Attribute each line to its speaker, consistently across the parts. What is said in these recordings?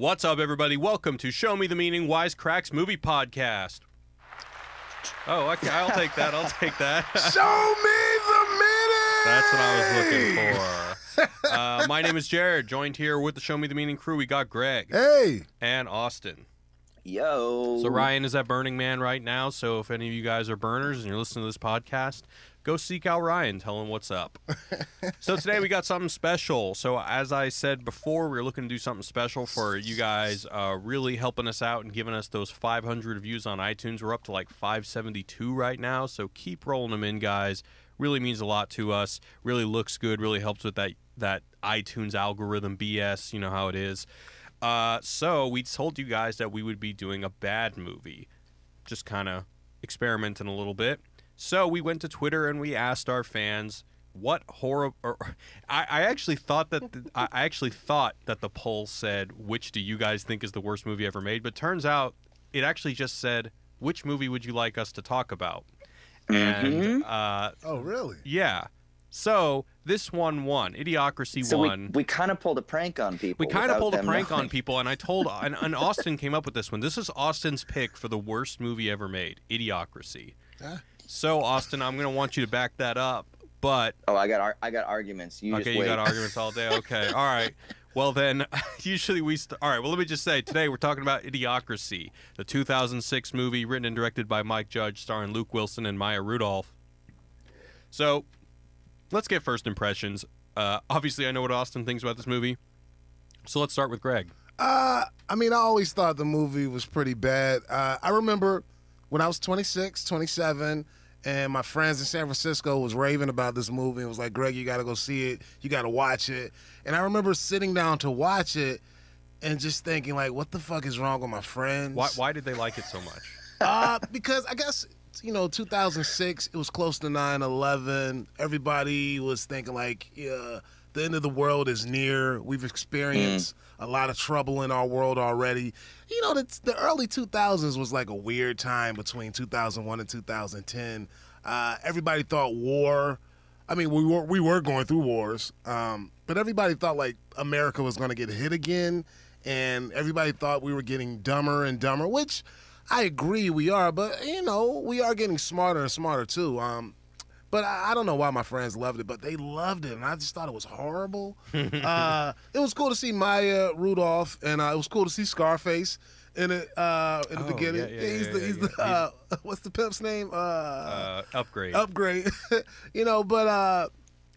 Speaker 1: What's up, everybody? Welcome to Show Me the Meaning Wisecrack's Movie Podcast. Oh, okay, I'll take that. I'll take that.
Speaker 2: Show me the meaning.
Speaker 1: That's what I was looking for. Uh, my name is Jared, joined here with the Show Me the Meaning crew. We got Greg
Speaker 2: Hey,
Speaker 1: and Austin.
Speaker 3: Yo.
Speaker 1: So Ryan is at Burning Man right now. So if any of you guys are burners and you're listening to this podcast, go seek out Ryan. Tell him what's up. so today we got something special. So as I said before, we are looking to do something special for you guys, uh, really helping us out and giving us those 500 reviews on iTunes. We're up to like 572 right now. So keep rolling them in, guys. Really means a lot to us. Really looks good. Really helps with that that iTunes algorithm BS. You know how it is. Uh, so we told you guys that we would be doing a bad movie, just kind of experimenting a little bit. So we went to Twitter and we asked our fans what horror. Or, I, I actually thought that the, I I actually thought that the poll said which do you guys think is the worst movie ever made, but turns out it actually just said which movie would you like us to talk about, and uh,
Speaker 2: oh really?
Speaker 1: yeah. So this one won. Idiocracy
Speaker 3: So
Speaker 1: won.
Speaker 3: we kind of pulled a prank on people.
Speaker 1: We kind of pulled a
Speaker 3: them
Speaker 1: prank on people, and I told, and, and Austin came up with this one. This is Austin's pick for the worst movie ever made, Idiocracy.
Speaker 2: Huh?
Speaker 1: So, Austin, I'm going to want you to back that up, but
Speaker 3: Oh, I got ar- I got arguments. You
Speaker 1: okay,
Speaker 3: just
Speaker 1: you
Speaker 3: wait.
Speaker 1: got arguments all day. Okay, all right. Well, then, usually we. St- all right. Well, let me just say today we're talking about Idiocracy, the 2006 movie written and directed by Mike Judge, starring Luke Wilson and Maya Rudolph. So, let's get first impressions. Uh, obviously, I know what Austin thinks about this movie. So let's start with Greg.
Speaker 2: Uh, I mean, I always thought the movie was pretty bad. Uh, I remember when I was 26, 27, and my friends in San Francisco was raving about this movie It was like, "Greg, you got to go see it. You got to watch it." And I remember sitting down to watch it and just thinking, like, "What the fuck is wrong with my friends?"
Speaker 1: Why, why did they like it so much?
Speaker 2: uh, because I guess you know 2006 it was close to 9/11 everybody was thinking like yeah the end of the world is near we've experienced a lot of trouble in our world already you know the, the early 2000s was like a weird time between 2001 and 2010 uh, everybody thought war I mean, we were we were going through wars, um, but everybody thought like America was going to get hit again, and everybody thought we were getting dumber and dumber. Which I agree we are, but you know we are getting smarter and smarter too. Um, but I, I don't know why my friends loved it, but they loved it, and I just thought it was horrible. uh, it was cool to see Maya Rudolph, and uh, it was cool to see Scarface in it uh, in the
Speaker 1: Oh,
Speaker 2: beginning.
Speaker 1: yeah, yeah,
Speaker 2: he's
Speaker 1: yeah,
Speaker 2: the he's the uh, what's the pimp's name? Uh,
Speaker 1: Uh, upgrade.
Speaker 2: upgrade. you know, but uh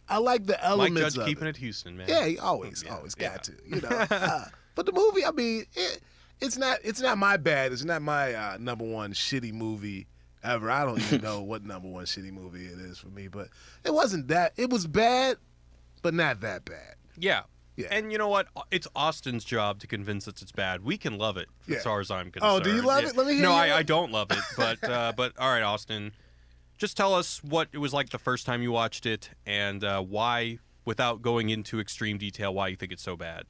Speaker 2: I like the
Speaker 1: Mike
Speaker 2: elements
Speaker 1: Judge
Speaker 2: of
Speaker 1: keeping
Speaker 2: it.
Speaker 1: it Houston, man.
Speaker 2: Yeah, he always, always got to. You know. Uh, but the movie, I mean, it, it's not it's not my bad. It's not my uh, number one shitty movie ever. I don't even know what number one shitty movie it is for me, but it wasn't that. It was bad, but not that bad.
Speaker 1: Yeah.
Speaker 2: Yeah.
Speaker 1: And you know what? It's Austin's job to convince us it's bad. We can love it
Speaker 2: Yeah.
Speaker 1: as far as I'm concerned.
Speaker 2: Oh, do you love
Speaker 1: Yeah.
Speaker 2: it? Let me hear
Speaker 1: No,
Speaker 2: you.
Speaker 1: I, I don't love it. But uh, but all right, Austin, just tell us what it was like the first time you watched it and uh, why, without going into extreme detail, why you think it's so bad.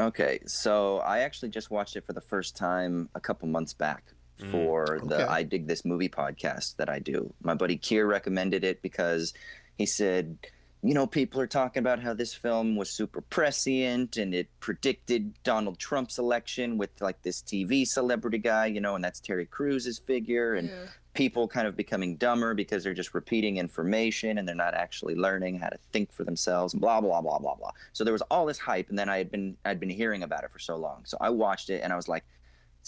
Speaker 3: Okay, so I actually just watched it for the first time a couple months back
Speaker 1: Mm.
Speaker 3: for
Speaker 2: Okay.
Speaker 3: the I Dig This Movie podcast that I do. My buddy Kier recommended it because he said, you know, people are talking about how this film was super prescient and it predicted Donald Trump's election with like this TV celebrity guy, you know, and that's Terry Crews's figure and people kind of becoming dumber because they're just repeating information and they're not actually learning how to think for themselves and blah blah blah blah blah. So there was all this hype and then I had been I'd been hearing about it for so long. So I watched it and I was like,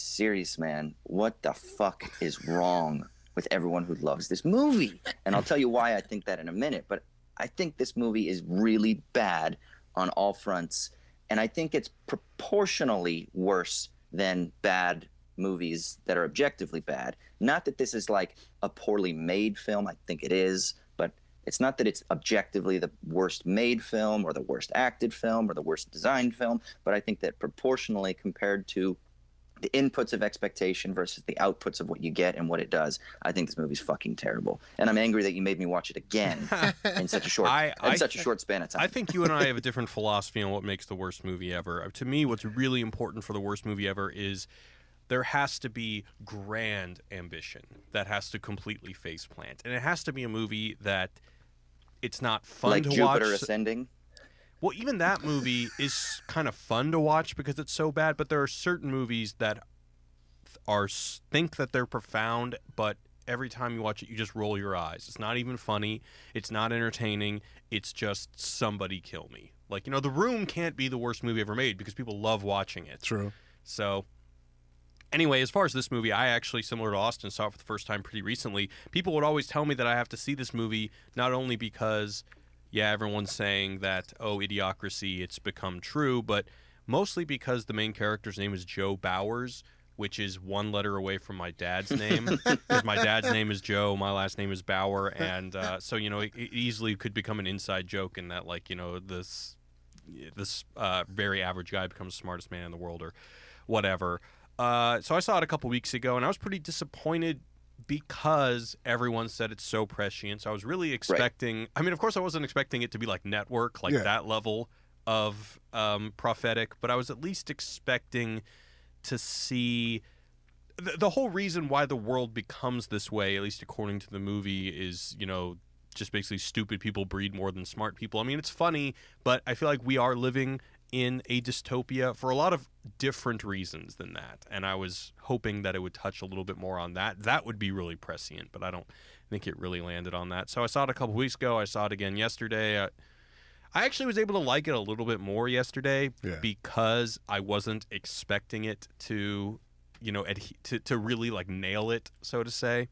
Speaker 3: serious man, what the fuck is wrong with everyone who loves this movie? And I'll tell you why I think that in a minute, but I think this movie is really bad on all fronts and I think it's proportionally worse than bad movies that are objectively bad. Not that this is like a poorly made film, I think it is, but it's not that it's objectively the worst made film or the worst acted film or the worst designed film, but I think that proportionally compared to the inputs of expectation versus the outputs of what you get and what it does, I think this movie's fucking terrible. And I'm angry that you made me watch it again in such a short
Speaker 1: I-
Speaker 3: in
Speaker 1: I
Speaker 3: such a short span of time.
Speaker 1: I think you and I have a different philosophy on what makes the worst movie ever. Uh, To me, what's really important for the worst movie ever is there has to be grand ambition that has to completely face plant, and it has to be a movie that it's not fun
Speaker 3: like
Speaker 1: to
Speaker 3: Jupiter
Speaker 1: watch.
Speaker 3: Ascending.
Speaker 1: Well, even that movie is kind of fun to watch because it's so bad. But there are certain movies that are think that they're profound, but every time you watch it, you just roll your eyes. It's not even funny. It's not entertaining. It's just somebody kill me. Like you know, The Room can't be the worst movie ever made because people love watching it.
Speaker 2: True.
Speaker 1: So anyway, as far as this movie, I actually, similar to Austin, saw it for the first time pretty recently. People would always tell me that I have to see this movie not only because, yeah, everyone's saying that, oh, idiocracy, it's become true, but mostly because the main character's name is Joe Bowers, which is one letter away from my dad's name. Because my dad's name is Joe, my last name is Bauer, and uh, so you know it, it easily could become an inside joke in that, like you know, this this uh, very average guy becomes the smartest man in the world or whatever. Uh, so I saw it a couple weeks ago, and I was pretty disappointed because everyone said it's so prescient. So I was really expecting. Right. I mean, of course, I wasn't expecting it to be like Network, like yeah. that level of um, prophetic, but I was at least expecting to see the, the whole reason why the world becomes this way, at least according to the movie, is you know just basically stupid people breed more than smart people. I mean, it's funny, but I feel like we are living in a dystopia for a lot of different reasons than that. And I was hoping that it would touch a little bit more on that. That would be really prescient, but I don't think it really landed on that. So I saw it a couple weeks ago. I saw it again yesterday. I, I actually was able to like it a little bit more yesterday yeah. because I wasn't expecting it to, you know, adhe- to to really like nail it, so to say.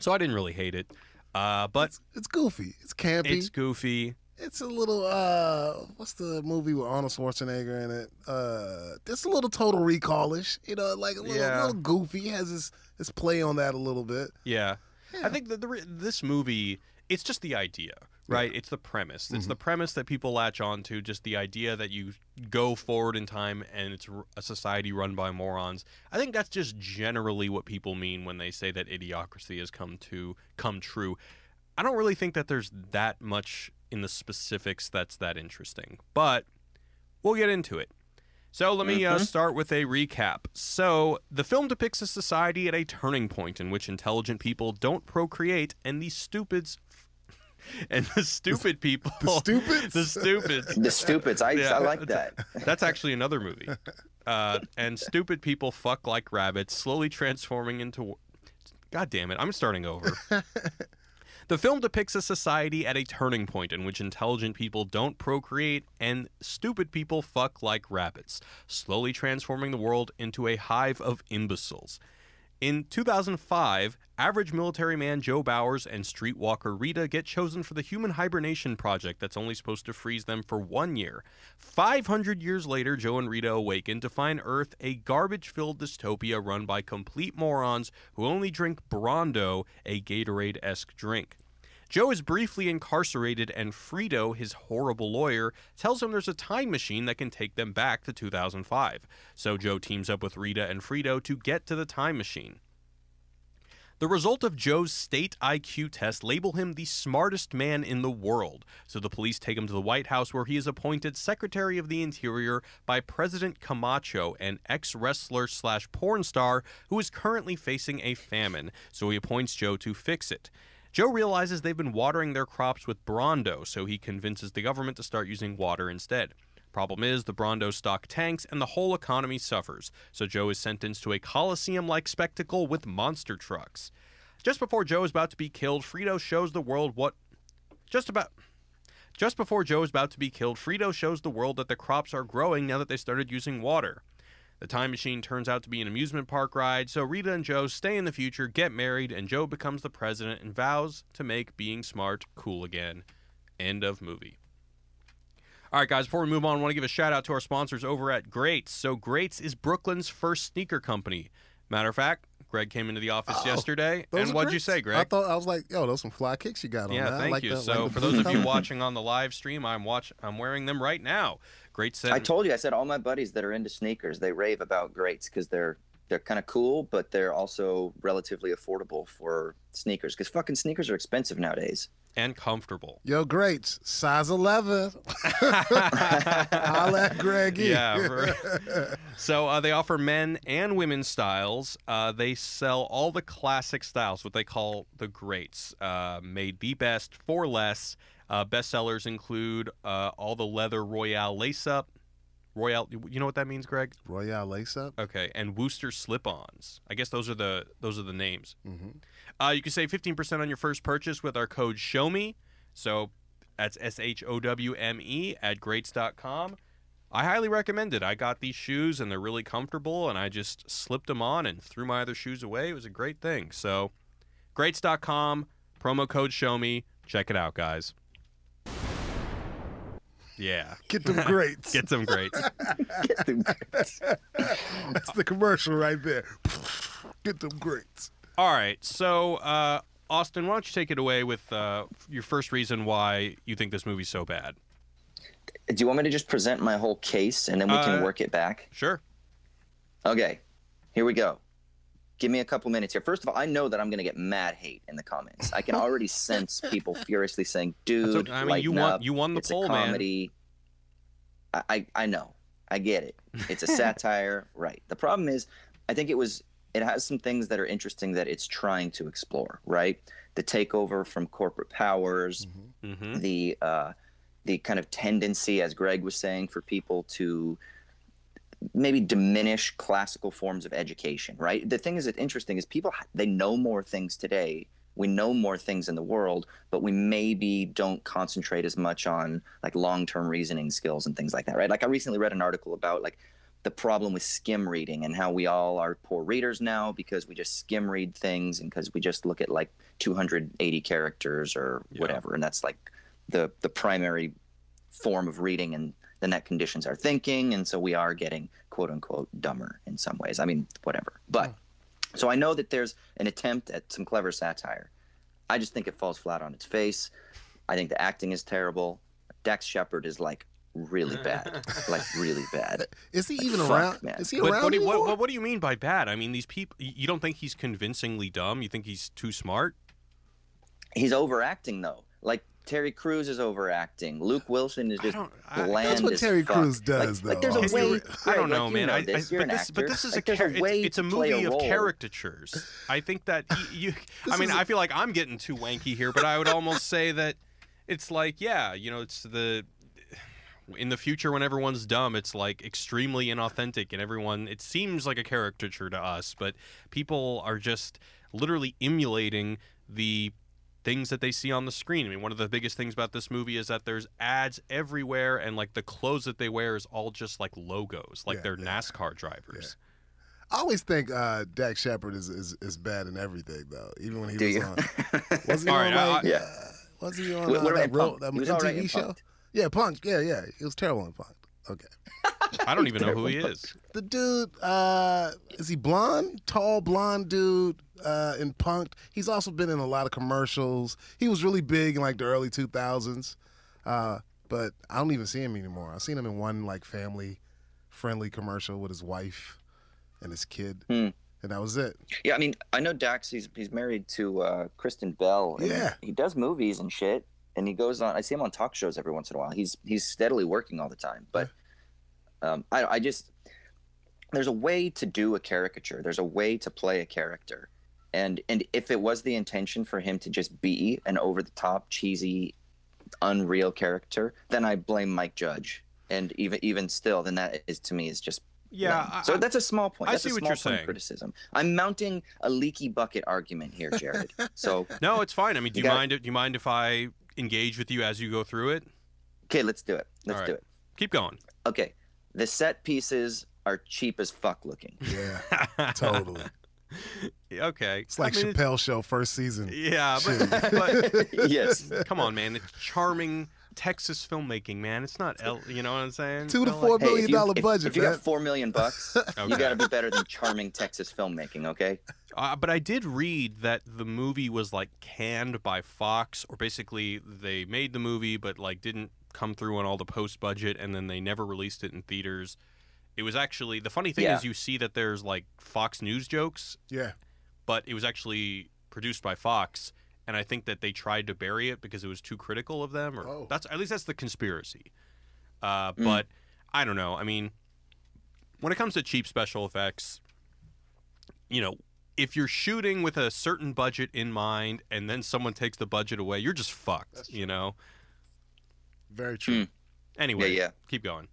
Speaker 1: So I didn't really hate it, uh, but
Speaker 2: it's, it's goofy. It's campy.
Speaker 1: It's goofy.
Speaker 2: It's a little uh, what's the movie with Arnold Schwarzenegger in it? Uh, it's a little Total Recallish. You know, like a little, yeah. little goofy. has his his play on that a little bit.
Speaker 1: Yeah, yeah. I think that the, this movie, it's just the idea right? Yeah. It's the premise. It's mm-hmm. the premise that people latch on to, just the idea that you go forward in time and it's a society run by morons. I think that's just generally what people mean when they say that idiocracy has come to come true. I don't really think that there's that much in the specifics that's that interesting, but we'll get into it. So let me uh, mm-hmm. start with a recap. So the film depicts a society at a turning point in which intelligent people don't procreate and the stupids and the stupid people.
Speaker 2: The stupids.
Speaker 1: the stupids.
Speaker 3: The stupids. I, yeah, I like that.
Speaker 1: That's actually another movie. Uh, and stupid people fuck like rabbits, slowly transforming into. God damn it! I'm starting over. The film depicts a society at a turning point in which intelligent people don't procreate and stupid people fuck like rabbits, slowly transforming the world into a hive of imbeciles. In 2005, average military man Joe Bowers and streetwalker Rita get chosen for the Human Hibernation Project that's only supposed to freeze them for one year. 500 years later, Joe and Rita awaken to find Earth a garbage filled dystopia run by complete morons who only drink Brawndo, a Gatorade esque drink. Joe is briefly incarcerated, and Frito, his horrible lawyer, tells him there's a time machine that can take them back to 2005. So Joe teams up with Rita and Frito to get to the time machine. The result of Joe's state IQ test label him the smartest man in the world, so the police take him to the White House where he is appointed Secretary of the Interior by President Camacho, an ex-wrestler slash porn star who is currently facing a famine, so he appoints Joe to fix it. Joe realizes they've been watering their crops with Brawndo, so he convinces the government to start using water instead. Problem is, the Brawndo stock tanks and the whole economy suffers, so Joe is sentenced to a Coliseum like spectacle with monster trucks. Just before Joe is about to be killed, Frito shows the world what. Just about. Just before Joe is about to be killed, Frito shows the world that the crops are growing now that they started using water. The time machine turns out to be an amusement park ride, so Rita and Joe stay in the future, get married, and Joe becomes the president and vows to make being smart cool again. End of movie. All right, guys, before we move on, I want to give a shout out to our sponsors over at Greats. So, Greats is Brooklyn's first sneaker company. Matter of fact, Greg came into the office oh, yesterday, and what'd you say, Greg?
Speaker 2: I thought I was like, "Yo, those some fly kicks you got on."
Speaker 1: Yeah,
Speaker 2: that.
Speaker 1: thank
Speaker 2: like
Speaker 1: you.
Speaker 2: The,
Speaker 1: so,
Speaker 2: like
Speaker 1: for those of you watching on the live stream, I'm watch I'm wearing them right now. Great set.
Speaker 3: I told you, I said all my buddies that are into sneakers, they rave about greats because they're they're kind of cool, but they're also relatively affordable for sneakers because fucking sneakers are expensive nowadays.
Speaker 1: And comfortable.
Speaker 2: Yo, greats. Size 11. I'll at Greggy.
Speaker 1: Yeah. so uh, they offer men and women styles. Uh, they sell all the classic styles, what they call the greats, uh, made the best for less. Uh, bestsellers include uh, all the leather Royale lace up. Royale, you know what that means, Greg?
Speaker 2: Royale lace up.
Speaker 1: Okay, and Wooster slip-ons. I guess those are the those are the names.
Speaker 2: Mm-hmm.
Speaker 1: Uh, you can save 15% on your first purchase with our code SHOWME. So that's S H O W M E at greats.com. I highly recommend it. I got these shoes and they're really comfortable, and I just slipped them on and threw my other shoes away. It was a great thing. So, greats.com, promo code SHOWME. Check it out, guys. Yeah.
Speaker 2: Get them greats.
Speaker 1: Get some greats. Get them greats.
Speaker 2: That's the commercial right there. Get them greats.
Speaker 1: All right. So, uh, Austin, why don't you take it away with uh, your first reason why you think this movie's so bad?
Speaker 3: Do you want me to just present my whole case and then we
Speaker 1: Uh,
Speaker 3: can work it back?
Speaker 1: Sure.
Speaker 3: Okay, here we go. Give me a couple minutes here. First of all, I know that I'm going to get mad hate in the comments. I can already sense people furiously saying, "Dude,
Speaker 1: okay. I mean,
Speaker 3: lighten
Speaker 1: you won-
Speaker 3: up.
Speaker 1: you won the
Speaker 3: it's
Speaker 1: poll,
Speaker 3: a
Speaker 1: man."
Speaker 3: comedy." I, I I know. I get it. It's a satire, right? The problem is, I think it was. It has some things that are interesting that it's trying to explore, right? The takeover from corporate powers,
Speaker 1: Mm-hmm.
Speaker 3: the uh, the kind of tendency, as Greg was saying, for people to maybe diminish classical forms of education. Right. The thing is, that interesting is people they know more things today. We know more things in the world, but we maybe don't concentrate as much on like long-term reasoning skills and things like that. Right. Like I recently read an article about like the problem with skim reading and how we all are poor readers now because we just skim read things and because we just look at like 280 characters or
Speaker 1: Yeah.
Speaker 3: whatever and that's like the the primary form of reading and then that conditions our thinking and so we are getting quote unquote dumber in some ways i mean whatever but hmm. so i know that there's an attempt at some clever satire i just think it falls flat on its face i think the acting is terrible dax shepard is like really bad like really bad
Speaker 2: Is he even
Speaker 3: Fuck,
Speaker 2: around?
Speaker 3: man.
Speaker 2: Is he
Speaker 1: But
Speaker 2: around
Speaker 1: what do, you,
Speaker 2: anymore?
Speaker 1: what, what, what do you mean by bad? I mean, these people. You don't think he's convincingly dumb? You think he's too smart?
Speaker 3: he's overacting though like terry Crews is overacting luke wilson is just
Speaker 1: don't. I,
Speaker 3: bland
Speaker 2: That's what
Speaker 3: as
Speaker 2: Terry
Speaker 3: fuck.
Speaker 2: Crews does,
Speaker 3: like, like
Speaker 2: though.
Speaker 3: there's a way
Speaker 1: you- I don't know,
Speaker 3: like,
Speaker 1: man.
Speaker 3: you know
Speaker 1: I,
Speaker 3: this.
Speaker 1: I,
Speaker 3: You're
Speaker 1: but,
Speaker 3: an
Speaker 1: this, but this is
Speaker 3: Like,
Speaker 1: a,
Speaker 3: there's
Speaker 1: char-
Speaker 3: a way
Speaker 1: it's, it's a
Speaker 3: to play
Speaker 1: movie of caricatures. I think that you. you I mean,
Speaker 2: is-
Speaker 1: I feel like I'm getting too wanky here, but I would almost say that it's like, yeah, you know, it's the in the future when everyone's dumb, it's like extremely inauthentic, and everyone it seems like a caricature to us, but people are just literally emulating the things that they see on the screen. I mean, one of the biggest things about this movie is that there's ads everywhere, and like the clothes that they wear is all just like logos, like
Speaker 2: Yeah,
Speaker 1: they're
Speaker 2: yeah.
Speaker 1: NASCAR drivers.
Speaker 2: I always think uh, Dax Shepard is, is is bad in everything though. Even when he
Speaker 3: Do
Speaker 2: was
Speaker 3: you?
Speaker 2: on, was he
Speaker 1: All
Speaker 2: on
Speaker 1: right,
Speaker 2: like,
Speaker 3: I-
Speaker 2: uh, was he on
Speaker 3: What-
Speaker 2: uh, that,
Speaker 3: about
Speaker 2: real, that
Speaker 3: He was
Speaker 2: MTV
Speaker 3: all right
Speaker 2: show?
Speaker 3: Punk'd.
Speaker 2: Yeah, Punk'd. Yeah, yeah, he was terrible in Punk'd. Okay,
Speaker 1: I don't even know who he is.
Speaker 2: the dude uh, is he blonde? Tall blonde dude uh, in Punk'd. He's also been in a lot of commercials. He was really big in like the early two thousands, uh, but I don't even see him anymore. I've seen him in one like family friendly commercial with his wife and his kid,
Speaker 3: Hmm.
Speaker 2: and that was it.
Speaker 3: Yeah, I mean, I know Dax. He's he's married to uh, Kristen Bell. and
Speaker 2: Yeah.
Speaker 3: he does movies and shit, and he goes on. I see him on talk shows every once in a while. He's he's steadily working all the time. But um, I I just there's a way to do a caricature. There's a way to play a character, and and if it was the intention for him to just be an over the top cheesy, unreal character, then I blame Mike Judge. And even even still, then that is to me is just
Speaker 1: Yeah. I-
Speaker 3: so
Speaker 1: I-
Speaker 3: that's a small point.
Speaker 1: I
Speaker 3: that's
Speaker 1: see
Speaker 3: a small what you're
Speaker 1: saying
Speaker 3: criticism i'm mounting a leaky bucket argument here, Jared. so
Speaker 1: No, it's fine. I mean, do
Speaker 3: You
Speaker 1: you,
Speaker 3: got-
Speaker 1: mind? Do you mind if I engage with you as you go through it?
Speaker 3: okay, let's do it. Let's
Speaker 1: All
Speaker 3: do it.
Speaker 1: Keep going.
Speaker 3: Okay, the set pieces are cheap as fuck looking.
Speaker 2: Yeah, totally.
Speaker 1: okay.
Speaker 2: It's like
Speaker 1: I mean,
Speaker 2: Chappelle Show first season.
Speaker 1: Yeah, but, but
Speaker 3: yes.
Speaker 1: come on, man. It's charming Texas filmmaking, man. It's not, L, you know what I'm saying?
Speaker 2: Two to
Speaker 1: Not
Speaker 2: four
Speaker 1: like-
Speaker 3: Hey,
Speaker 2: million
Speaker 3: if you,
Speaker 2: dollar
Speaker 3: if-
Speaker 2: budget,
Speaker 3: if you
Speaker 2: man.
Speaker 3: got four million bucks, you got to be better than charming Texas filmmaking. Okay.
Speaker 1: Uh, but I did read that the movie was like canned by Fox, or basically they made the movie but like didn't come through on all the post budget, and then they never released it in theaters. It was actually the funny thing
Speaker 3: Yeah.
Speaker 1: is you see that there's like Fox News jokes,
Speaker 2: yeah,
Speaker 1: but it was actually produced by Fox, and I think that they tried to bury it because it was too critical of them, or
Speaker 2: Oh.
Speaker 1: that's at least that's the conspiracy. Uh,
Speaker 3: Mm.
Speaker 1: But I don't know. I mean, when it comes to cheap special effects, you know, if you're shooting with a certain budget in mind and then someone takes the budget away, you're just fucked. You know.
Speaker 2: Very true.
Speaker 1: Anyway,
Speaker 3: Yeah, yeah.
Speaker 1: keep going.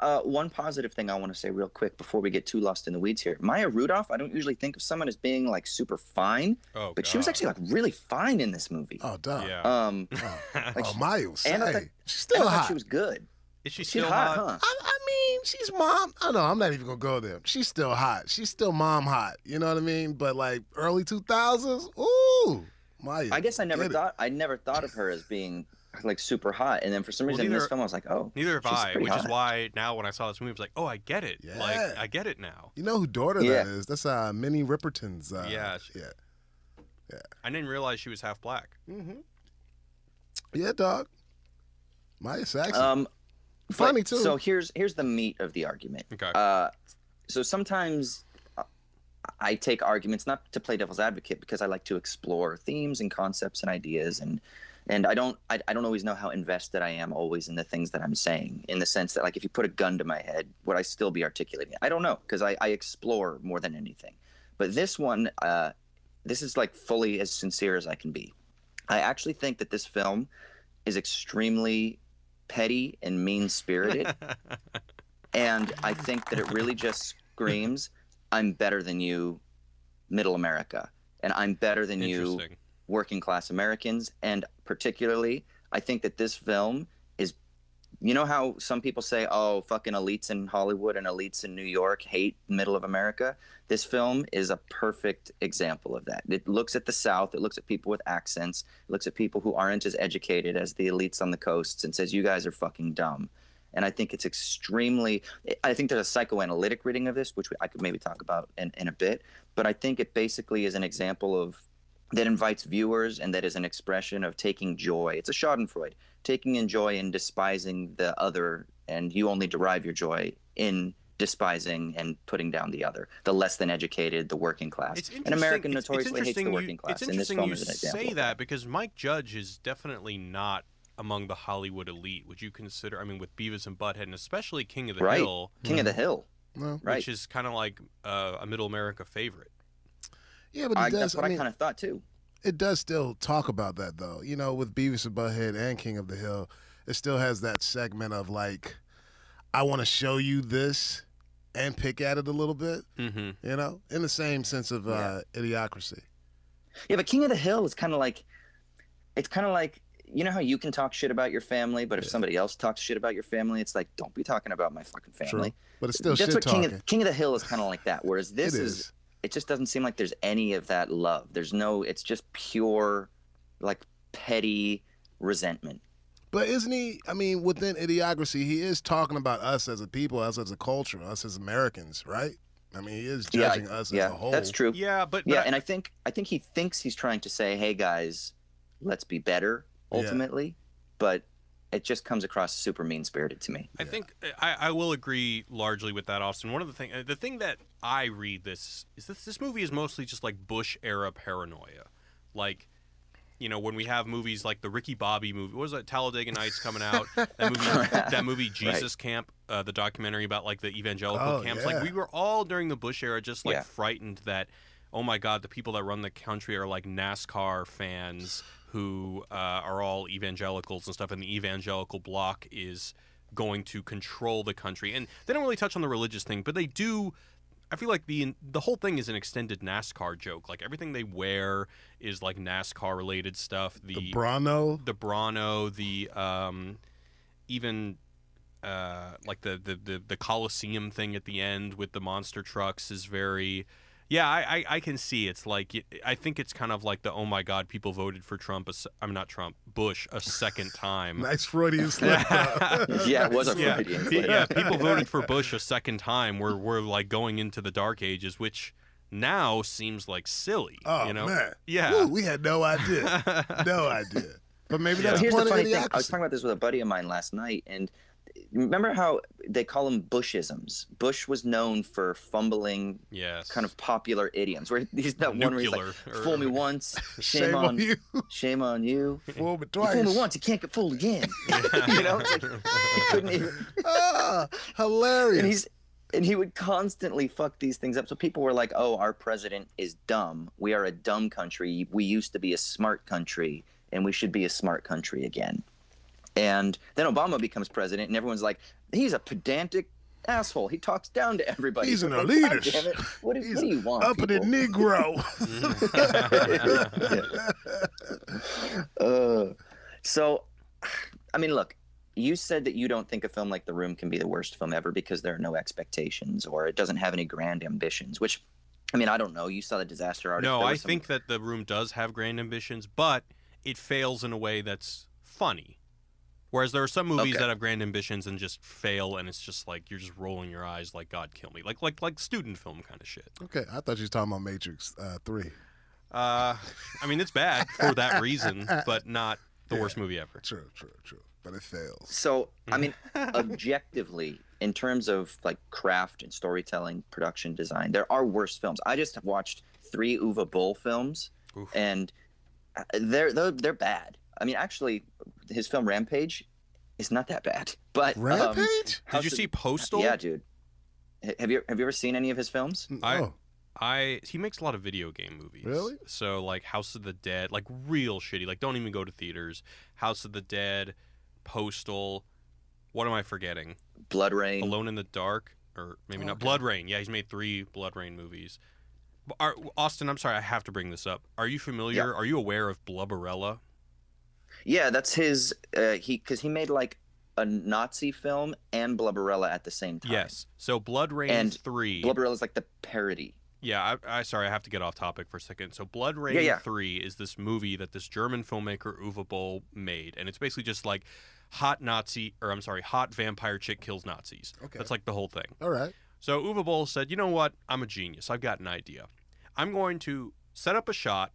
Speaker 3: Uh, one positive thing I want to say real quick before we get too lost in the weeds here. Maya Rudolph, I don't usually think of someone as being like super fine,
Speaker 1: Oh,
Speaker 3: but she was actually like really fine in this movie.
Speaker 2: Oh, dog.
Speaker 1: yeah.
Speaker 3: Um,
Speaker 2: Oh,
Speaker 3: Like
Speaker 2: oh
Speaker 3: she-
Speaker 2: Maya was
Speaker 3: and I thought-
Speaker 2: she's still
Speaker 3: thought
Speaker 2: hot.
Speaker 3: she was good.
Speaker 1: Is she
Speaker 3: She's
Speaker 1: still
Speaker 3: hot,
Speaker 1: hot?
Speaker 3: huh?
Speaker 2: I, I mean, she's mom. I know. I'm not even gonna go there. She's still hot. She's still mom hot. You know what I mean? But like early 2000s, ooh, Maya.
Speaker 3: I guess I never
Speaker 2: get it.
Speaker 3: thought I never thought of her as being like super hot, and then for some
Speaker 1: Well,
Speaker 3: reason in this film I was like, oh,
Speaker 1: Neither have
Speaker 3: she's
Speaker 1: I,
Speaker 3: pretty
Speaker 1: which is why now when I saw this movie, I was like, oh, I get it. Like,
Speaker 2: Yeah.
Speaker 1: I get it now.
Speaker 2: You know who daughter
Speaker 3: Yeah.
Speaker 2: that is? That's uh, Minnie Riperton's. Uh,
Speaker 1: Yeah, she-
Speaker 2: yeah,
Speaker 1: I didn't realize she was half black.
Speaker 2: mm-hmm. yeah, dog. Maya sexy.
Speaker 3: Um, but-
Speaker 2: Funny, too.
Speaker 3: So here's here's the meat of the argument.
Speaker 1: Okay.
Speaker 3: Uh, so sometimes uh, I take arguments not to play devil's advocate because I like to explore themes and concepts and ideas and and I don't I, I don't always know how invested I am always in the things that I'm saying in the sense that like if you put a gun to my head would I still be articulating it? I don't know because I, I explore more than anything. But this one uh, this is like fully as sincere as I can be. I actually think that this film is extremely petty and mean spirited and I think that it really just screams, "I'm better than you, Middle America, and I'm better than you. Working class Americans." And particularly, I think that this film is, you know how some people say, "Oh, fucking elites in Hollywood and elites in New York hate Middle of America." This film is a perfect example of that. It looks at the South, it looks at people with accents, it looks at people who aren't as educated as the elites on the coasts, and says, "You guys are fucking dumb." and I think it's extremely. I think there's a psychoanalytic reading of this, which I could maybe talk about in, in a bit. But I think it basically is an example of that invites viewers and that is an expression of taking joy. It's a Schadenfreude, taking in joy and despising the other, and you only derive your joy in despising and putting down the other, the less than educated, the working class.
Speaker 1: It's
Speaker 3: And
Speaker 1: interesting.
Speaker 3: America
Speaker 1: it's- it's
Speaker 3: notoriously hates the
Speaker 1: interesting
Speaker 3: working
Speaker 1: you,
Speaker 3: class.
Speaker 1: It's
Speaker 3: and this
Speaker 1: interesting
Speaker 3: film
Speaker 1: you
Speaker 3: is an example.
Speaker 1: say that because Mike Judge is definitely not among the Hollywood elite. Would you consider? I mean, with Beavis and Butthead, and especially King of the
Speaker 3: Right.
Speaker 1: Hill,
Speaker 3: King of the Hill.
Speaker 2: well,
Speaker 3: Right.
Speaker 1: which is kind of like uh, a Middle America favorite.
Speaker 2: Yeah, but it
Speaker 3: I,
Speaker 2: does.
Speaker 3: that's what I,
Speaker 2: mean,
Speaker 3: kind of thought too.
Speaker 2: it does still talk about that though. You know, with Beavis and Butthead and King of the Hill, it still has that segment of like, I want to show you this and pick at it a little bit.
Speaker 1: Mm-hmm.
Speaker 2: You know, in the same sense of uh, idiocracy.
Speaker 3: Yeah, but King of the Hill is kind of like, it's kind of like, you know how you can talk shit about your family, but if
Speaker 2: Yeah.
Speaker 3: somebody else talks shit about your family, it's like, don't be talking about my fucking family. True.
Speaker 2: But it's still
Speaker 3: That's
Speaker 2: shit
Speaker 3: what King
Speaker 2: talking.
Speaker 3: of, King of the Hill is kind of like that. Whereas this
Speaker 2: It
Speaker 3: is,
Speaker 2: is.
Speaker 3: It just doesn't seem like there's any of that love. There's no, it's just pure, like petty resentment.
Speaker 2: But isn't he? I mean, within idiocracy, he is talking about us as a people, us as a culture, us as Americans, right? I mean, he is
Speaker 3: Yeah,
Speaker 2: judging us
Speaker 3: yeah,
Speaker 2: as a whole.
Speaker 3: that's true.
Speaker 1: Yeah, but, but
Speaker 3: Yeah,
Speaker 1: I-
Speaker 3: and I think I think he thinks he's trying to say, "Hey guys, let's be better."
Speaker 2: Yeah.
Speaker 3: Ultimately, but it just comes across super mean spirited to me.
Speaker 1: I think I, I will agree largely with that, Austin. One of the thing, the thing that I read this is this this movie is mostly just like Bush era paranoia, like. You know, when we have movies like the Ricky Bobby movie, what was that? Talladega Nights coming out. That movie, that movie Jesus Camp, uh, the documentary about like the evangelical
Speaker 2: Oh,
Speaker 1: camps.
Speaker 2: yeah.
Speaker 1: Like we were all during the Bush era, just like
Speaker 3: Yeah.
Speaker 1: frightened that, oh my God, the people that run the country are like NASCAR fans who uh, are all evangelicals and stuff, and the evangelical bloc is going to control the country. And they don't really touch on the religious thing, but they do. I feel like the the whole thing is an extended NASCAR joke. Like everything they wear is like NASCAR related stuff. The
Speaker 2: the Brawndo.
Speaker 1: the Brawndo, the um, even uh, like the, the the the Coliseum thing at the end with the monster trucks is very. Yeah, I, I, I can see it's like I think it's kind of like the oh my god people voted for Trump a se- I'm not Trump Bush a second time.
Speaker 2: Nice Freudian slip.
Speaker 3: Yeah, it was a
Speaker 1: yeah,
Speaker 3: Freudian slip.
Speaker 1: yeah, people voted for Bush a second time. We're we're like going into the dark ages, which now seems like silly.
Speaker 2: oh
Speaker 1: you know?
Speaker 2: man.
Speaker 1: Yeah.
Speaker 2: Woo, we had no idea. no idea. But maybe
Speaker 1: Yeah.
Speaker 2: that's
Speaker 3: Here's
Speaker 2: part
Speaker 3: the
Speaker 2: of
Speaker 3: funny thing. I was talking about this with a buddy of mine last night, and remember how they call them Bushisms? Bush was known for fumbling
Speaker 1: yes.
Speaker 3: kind of popular idioms. Where he's that one where he's like,
Speaker 1: Nuclear,
Speaker 3: "Fool me once, shame,
Speaker 2: Shame on you.
Speaker 3: shame on you.
Speaker 2: Fool me
Speaker 3: You fool me once, you can't get fooled again." you know, like he couldn't even.
Speaker 2: Ah, hilarious.
Speaker 3: and he's and he would constantly fuck these things up. So people were like, "Oh, our president is dumb. We are a dumb country. We used to be a smart country, and we should be a smart country again." And then Obama becomes president, and everyone's like, he's a pedantic asshole. He talks down to everybody.
Speaker 2: He's an
Speaker 3: Like,
Speaker 2: elitist.
Speaker 3: God damn it. What, do-
Speaker 2: He's
Speaker 3: what do you want?
Speaker 2: Uppity
Speaker 3: people?
Speaker 2: Negro.
Speaker 3: uh, so, I mean, look, you said that you don't think a film like The Room can be the worst film ever because there are no expectations or it doesn't have any grand ambitions, which, I mean, I don't know. You saw the disaster artist.
Speaker 1: No, I
Speaker 3: some-
Speaker 1: think that the room does have grand ambitions, but it fails in a way that's funny. Whereas there are some movies
Speaker 3: Okay.
Speaker 1: that have grand ambitions and just fail, and it's just like you're just rolling your eyes, like God kill me, like like like student film kind of shit.
Speaker 2: okay, I thought you was talking about Matrix uh, Three.
Speaker 1: Uh, I mean, it's bad for that reason, but not the
Speaker 2: Yeah.
Speaker 1: worst movie ever.
Speaker 2: True, true, true. But it fails.
Speaker 3: So, I mean, objectively, in terms of like craft and storytelling, production design, there are worse films. I just watched three Uwe Boll films,
Speaker 1: Oof.
Speaker 3: and uh, they're, they're they're bad. I mean, actually, his film Rampage is not that bad. But um,
Speaker 2: Rampage?
Speaker 3: House
Speaker 1: Did you
Speaker 3: of-
Speaker 1: see Postal?
Speaker 3: Yeah, dude. Have you have you ever seen any of his films?
Speaker 1: I-
Speaker 2: oh,
Speaker 1: I he makes a lot of video game movies.
Speaker 2: Really?
Speaker 1: So like House of the Dead, like real shitty, like don't even go to theaters. House of the Dead, Postal. What am I forgetting?
Speaker 3: BloodRayne.
Speaker 1: Alone in the Dark, or maybe not.
Speaker 2: Okay.
Speaker 1: BloodRayne. Yeah, he's made three BloodRayne movies. Are, Austin, I'm sorry, I have to bring this up. Are you familiar? Are you aware of Blubberella?
Speaker 3: Yeah, that's his. Uh, he because he made like a Nazi film and Blubberella at the same time.
Speaker 1: Yes. So BloodRayne
Speaker 3: And
Speaker 1: three.
Speaker 3: Blubberella is like the parody.
Speaker 1: Yeah, I, I sorry, I have to get off topic for a second. So BloodRayne
Speaker 3: Yeah, yeah.
Speaker 1: 3 is this movie that this German filmmaker Uwe Boll made and it's basically just like hot Nazi or I'm sorry, hot vampire chick kills Nazis.
Speaker 2: Okay.
Speaker 1: That's like the whole thing.
Speaker 2: all right.
Speaker 1: So Uwe Boll said, "You know what? I'm a genius. I've got an idea. I'm going to set up a shot,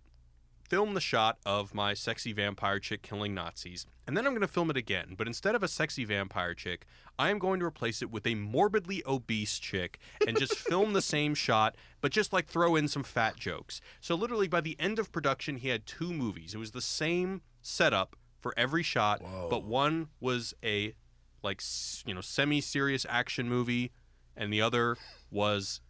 Speaker 1: film the shot of my sexy vampire chick killing Nazis, and then I'm going to film it again. But instead of a sexy vampire chick, I am going to replace it with a morbidly obese chick and just film the same shot, but just like throw in some fat jokes. So literally by the end of production, he had two movies. It was the same setup for every shot,
Speaker 2: Whoa.
Speaker 1: but one was a like you know semi-serious action movie and the other was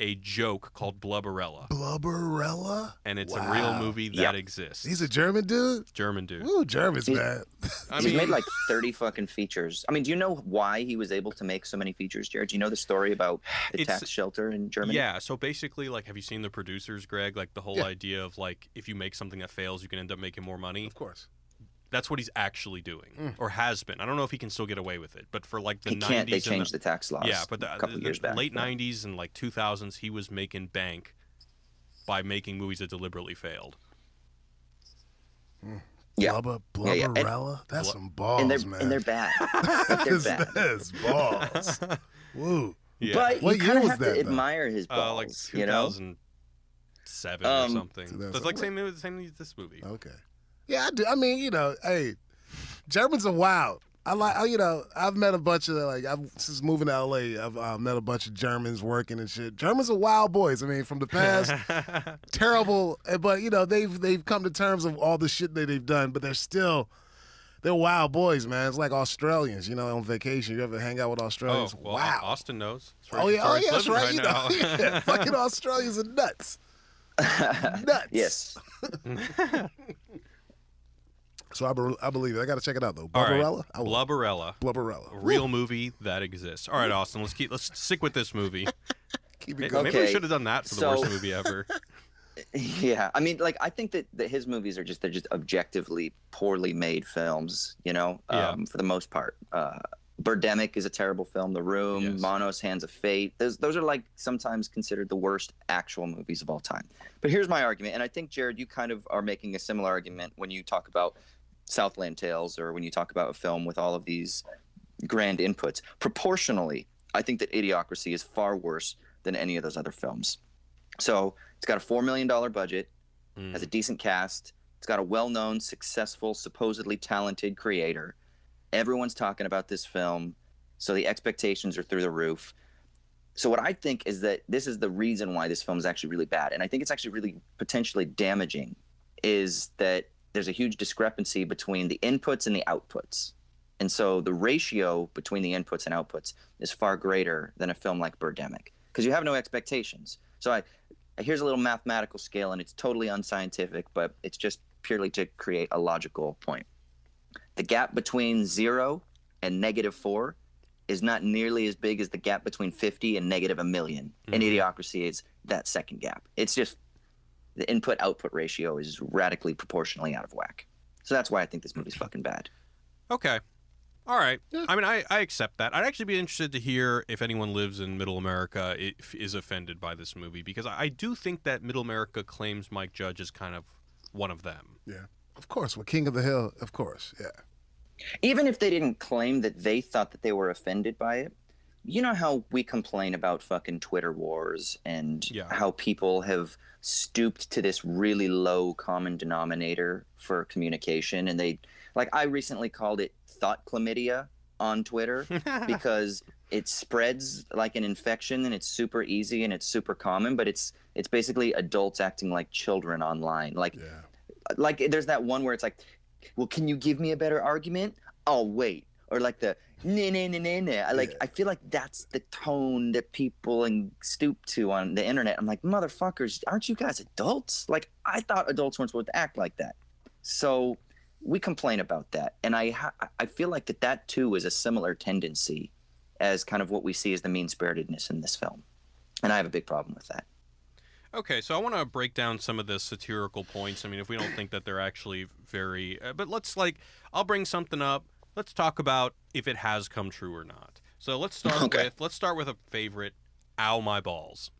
Speaker 1: a joke called Blubberella,
Speaker 2: Blubberella.
Speaker 1: and it's a real movie that
Speaker 3: Yep.
Speaker 1: exists.
Speaker 2: He's a German dude.
Speaker 1: German dude.
Speaker 2: Ooh, Germans,
Speaker 3: He's-
Speaker 2: man.
Speaker 1: I
Speaker 3: He's
Speaker 1: mean,
Speaker 3: made like 30 fucking features. I mean, do you know why he was able to make so many features, Jared? Do you know the story about the tax shelter in Germany?
Speaker 1: yeah. So basically, like, have you seen the producers, Greg? Like the whole
Speaker 2: Yeah.
Speaker 1: idea of like if you make something that fails, you can end up making more money.
Speaker 2: Of course.
Speaker 1: That's what he's actually doing,
Speaker 2: Mm.
Speaker 1: or has been. I don't know if he can still get away with it, but for like the
Speaker 3: He
Speaker 1: 90s,
Speaker 3: can't. They
Speaker 1: and the-
Speaker 3: changed the, tax laws.
Speaker 1: yeah, but the,
Speaker 3: a couple
Speaker 1: the-
Speaker 3: years
Speaker 1: the
Speaker 3: back.
Speaker 1: late
Speaker 3: but-
Speaker 1: 90s and like 2000s, he was making bank by making movies that deliberately failed.
Speaker 3: Yeah.
Speaker 2: Blubber,
Speaker 3: Yeah, yeah. And-
Speaker 2: That's
Speaker 1: Blu-
Speaker 2: some balls,
Speaker 3: and they're
Speaker 2: man.
Speaker 3: and they're bad. But they're bad.
Speaker 2: That's balls. Woo.
Speaker 1: Yeah.
Speaker 3: But
Speaker 2: What
Speaker 3: you kind of
Speaker 2: was
Speaker 3: have
Speaker 2: that,
Speaker 3: to
Speaker 2: though?
Speaker 3: admire his
Speaker 1: uh,
Speaker 3: balls.
Speaker 1: like
Speaker 3: you know,
Speaker 1: 2007 or
Speaker 3: Um,
Speaker 1: something. That's like same the same as this movie.
Speaker 2: Okay. Yeah, I do. I mean, you know, hey, Germans are wild. I like, I, you know, I've met a bunch of like, I've since moving to LA, I've uh, met a bunch of Germans working and shit. Germans are wild boys. I mean, from the past, terrible, eh, but you know, they've they've come to terms of all the shit that they've done, but they're still. They're wild boys, man. It's like Australians, you know, on vacation. You ever hang out with
Speaker 1: oh,
Speaker 2: Australians?
Speaker 1: well,
Speaker 2: wow.
Speaker 1: Austin knows. That's
Speaker 2: Oh yeah, oh yeah, that's
Speaker 1: living
Speaker 2: right. You know, yeah, fucking Australians are nuts. Nuts.
Speaker 3: yes.
Speaker 2: So I, be- I believe it. I got to check it out though.
Speaker 1: All right.
Speaker 2: Blubberella. I will.
Speaker 1: Blubberella,
Speaker 2: Blubberella.
Speaker 1: a real movie that exists. All right, Austin, let's keep let's stick with this movie.
Speaker 2: Keep
Speaker 1: Maybe,
Speaker 2: it going.
Speaker 1: maybe we
Speaker 3: Okay,
Speaker 1: should have done that for the
Speaker 3: so-
Speaker 1: worst movie ever.
Speaker 3: Yeah, I mean, like I think that, that his movies are just they're just objectively poorly made films, you know,
Speaker 1: Yeah.
Speaker 3: um, for the most part. Uh, Birdemic is a terrible film. The Room,
Speaker 1: Yes.
Speaker 3: Manos, Hands of Fate. Those those are like sometimes considered the worst actual movies of all time. But here's my argument, and I think Jared, you kind of are making a similar argument when you talk about Southland Tales or when you talk about a film with all of these grand inputs. Proportionally, I think that Idiocracy is far worse than any of those other films. So it's got a four million dollar budget,
Speaker 1: Mm.
Speaker 3: has a decent cast, it's got a well-known, successful, supposedly talented creator. Everyone's talking about this film, so the expectations are through the roof. So what I think is that this is the reason why this film is actually really bad, and I think it's actually really potentially damaging, is that there's a huge discrepancy between the inputs and the outputs. And so the ratio between the inputs and outputs is far greater than a film like Birdemic because you have no expectations. So I here's a little mathematical scale and it's totally unscientific, but it's just purely to create a logical point. the gap between zero and negative four is not nearly as big as the gap between 50 and negative a 1000000 And
Speaker 1: Mhm.
Speaker 3: idiocracy is that second gap. It's just the input output ratio is radically proportionally out of whack. So that's why I think this movie's fucking bad.
Speaker 1: Okay. All right.
Speaker 2: Yeah.
Speaker 1: I mean, I, I accept that. I'd actually be interested to hear if anyone lives in Middle America i- is offended by this movie because I, I do think that Middle America claims Mike Judge is kind of one of them. Yeah.
Speaker 2: Of course, we're King of the Hill. Of course, yeah.
Speaker 3: Even if they didn't claim that they thought that they were offended by it, you know how we complain about fucking Twitter wars and
Speaker 1: Yeah.
Speaker 3: how people have stooped to this really low common denominator for communication and they like I recently called it thought chlamydia on Twitter because it spreads like an infection and it's super easy and it's super common but it's it's basically adults acting like children online like
Speaker 2: Yeah.
Speaker 3: like there's that one where it's like, well, can you give me a better argument? I'll wait. Or like the nah nah nah nah nah. I Like
Speaker 2: Yeah.
Speaker 3: I feel like that's the tone that people and stoop to on the internet. I'm like, motherfuckers, aren't you guys adults? Like I thought adults weren't supposed to act like that. So we complain about that, and I ha- I feel like that that too is a similar tendency as kind of what we see as the mean spiritedness in this film, and I have a big problem with that.
Speaker 1: Okay, so I want to break down some of the satirical points. I mean, if we don't think that they're actually very, uh, but let's like, I'll bring something up. Let's talk about if it has come true or not. So let's start
Speaker 3: Okay.
Speaker 1: with let's start with a favorite. Ow my balls.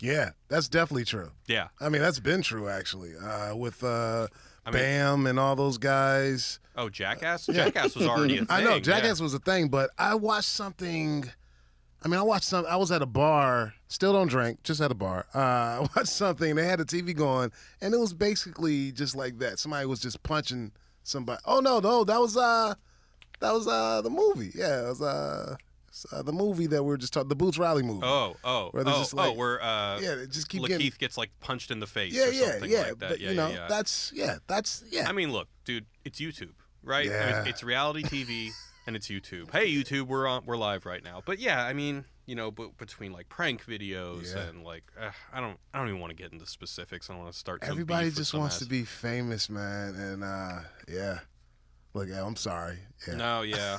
Speaker 2: Yeah, that's definitely true.
Speaker 1: Yeah,
Speaker 2: I mean, that's been true actually. Uh, with uh,
Speaker 1: I mean,
Speaker 2: Bam and all those guys.
Speaker 1: oh Jackass.
Speaker 2: Yeah.
Speaker 1: Jackass was already a thing.
Speaker 2: I know
Speaker 1: yeah.
Speaker 2: Jackass was a thing, but I watched something. I mean, I watched some. I was at a bar. Still don't drink. Just at a bar. Uh, I watched something. They had the TV going, and it was basically just like that. Somebody was just punching somebody. Oh no, no, that was uh, that was uh the movie. Yeah, it was uh, it's, uh the movie that we are just talking. The Boots Riley movie.
Speaker 1: Oh, oh,
Speaker 2: Where
Speaker 1: oh,
Speaker 2: just
Speaker 1: oh,
Speaker 2: like-
Speaker 1: where uh,
Speaker 2: yeah, just keep
Speaker 1: LaKeith
Speaker 2: getting.
Speaker 1: gets like punched in the face
Speaker 2: Yeah,
Speaker 1: or
Speaker 2: yeah,
Speaker 1: something
Speaker 2: yeah.
Speaker 1: like that.
Speaker 2: but
Speaker 1: yeah,
Speaker 2: you know,
Speaker 1: yeah, yeah.
Speaker 2: that's yeah, that's yeah.
Speaker 1: I mean, look, dude, it's YouTube, right? I
Speaker 2: Yeah.
Speaker 1: mean, it's reality TV and it's YouTube. Hey, YouTube, we're on, we're live right now. But yeah, I mean, you know, but between like prank videos
Speaker 2: Yeah.
Speaker 1: and like, uh, I don't, I don't even want to get into specifics. I don't want to start.
Speaker 2: Everybody just wants
Speaker 1: ass-
Speaker 2: to be famous, man, and uh, yeah. Look, I'm sorry. Yeah.
Speaker 1: No, yeah,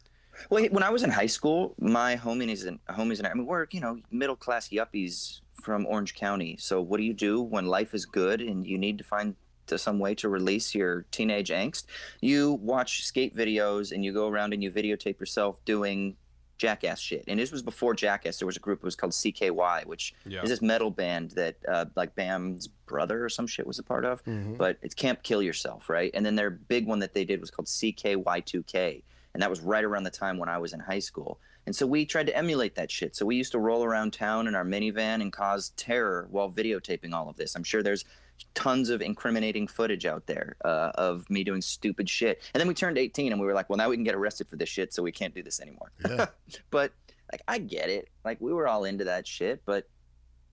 Speaker 3: Well, when I was in high school, my homies and homies and I, I mean, we're you know middle class yuppies from Orange County. So what do you do when life is good and you need to find to some way to release your teenage angst? You watch skate videos and you go around and you videotape yourself doing jackass shit. And this was before Jackass. There was a group. It was called CKY, which
Speaker 1: yeah.
Speaker 3: is this metal band that uh, like Bam's brother or some shit was a part of
Speaker 2: Mhm.
Speaker 3: but it's Camp Kill Yourself, right? And then their big one that they did was called CKY2K, and that was right around the time when I was in high school. And so we tried to emulate that shit. So we used to roll around town in our minivan and cause terror while videotaping all of this. I'm sure there's tons of incriminating footage out there uh, of me doing stupid shit. And then we turned 18 and we were like, well, now we can get arrested for this shit, so we can't do this anymore.
Speaker 2: Yeah.
Speaker 3: But like, I get it. Like, we were all into that shit, but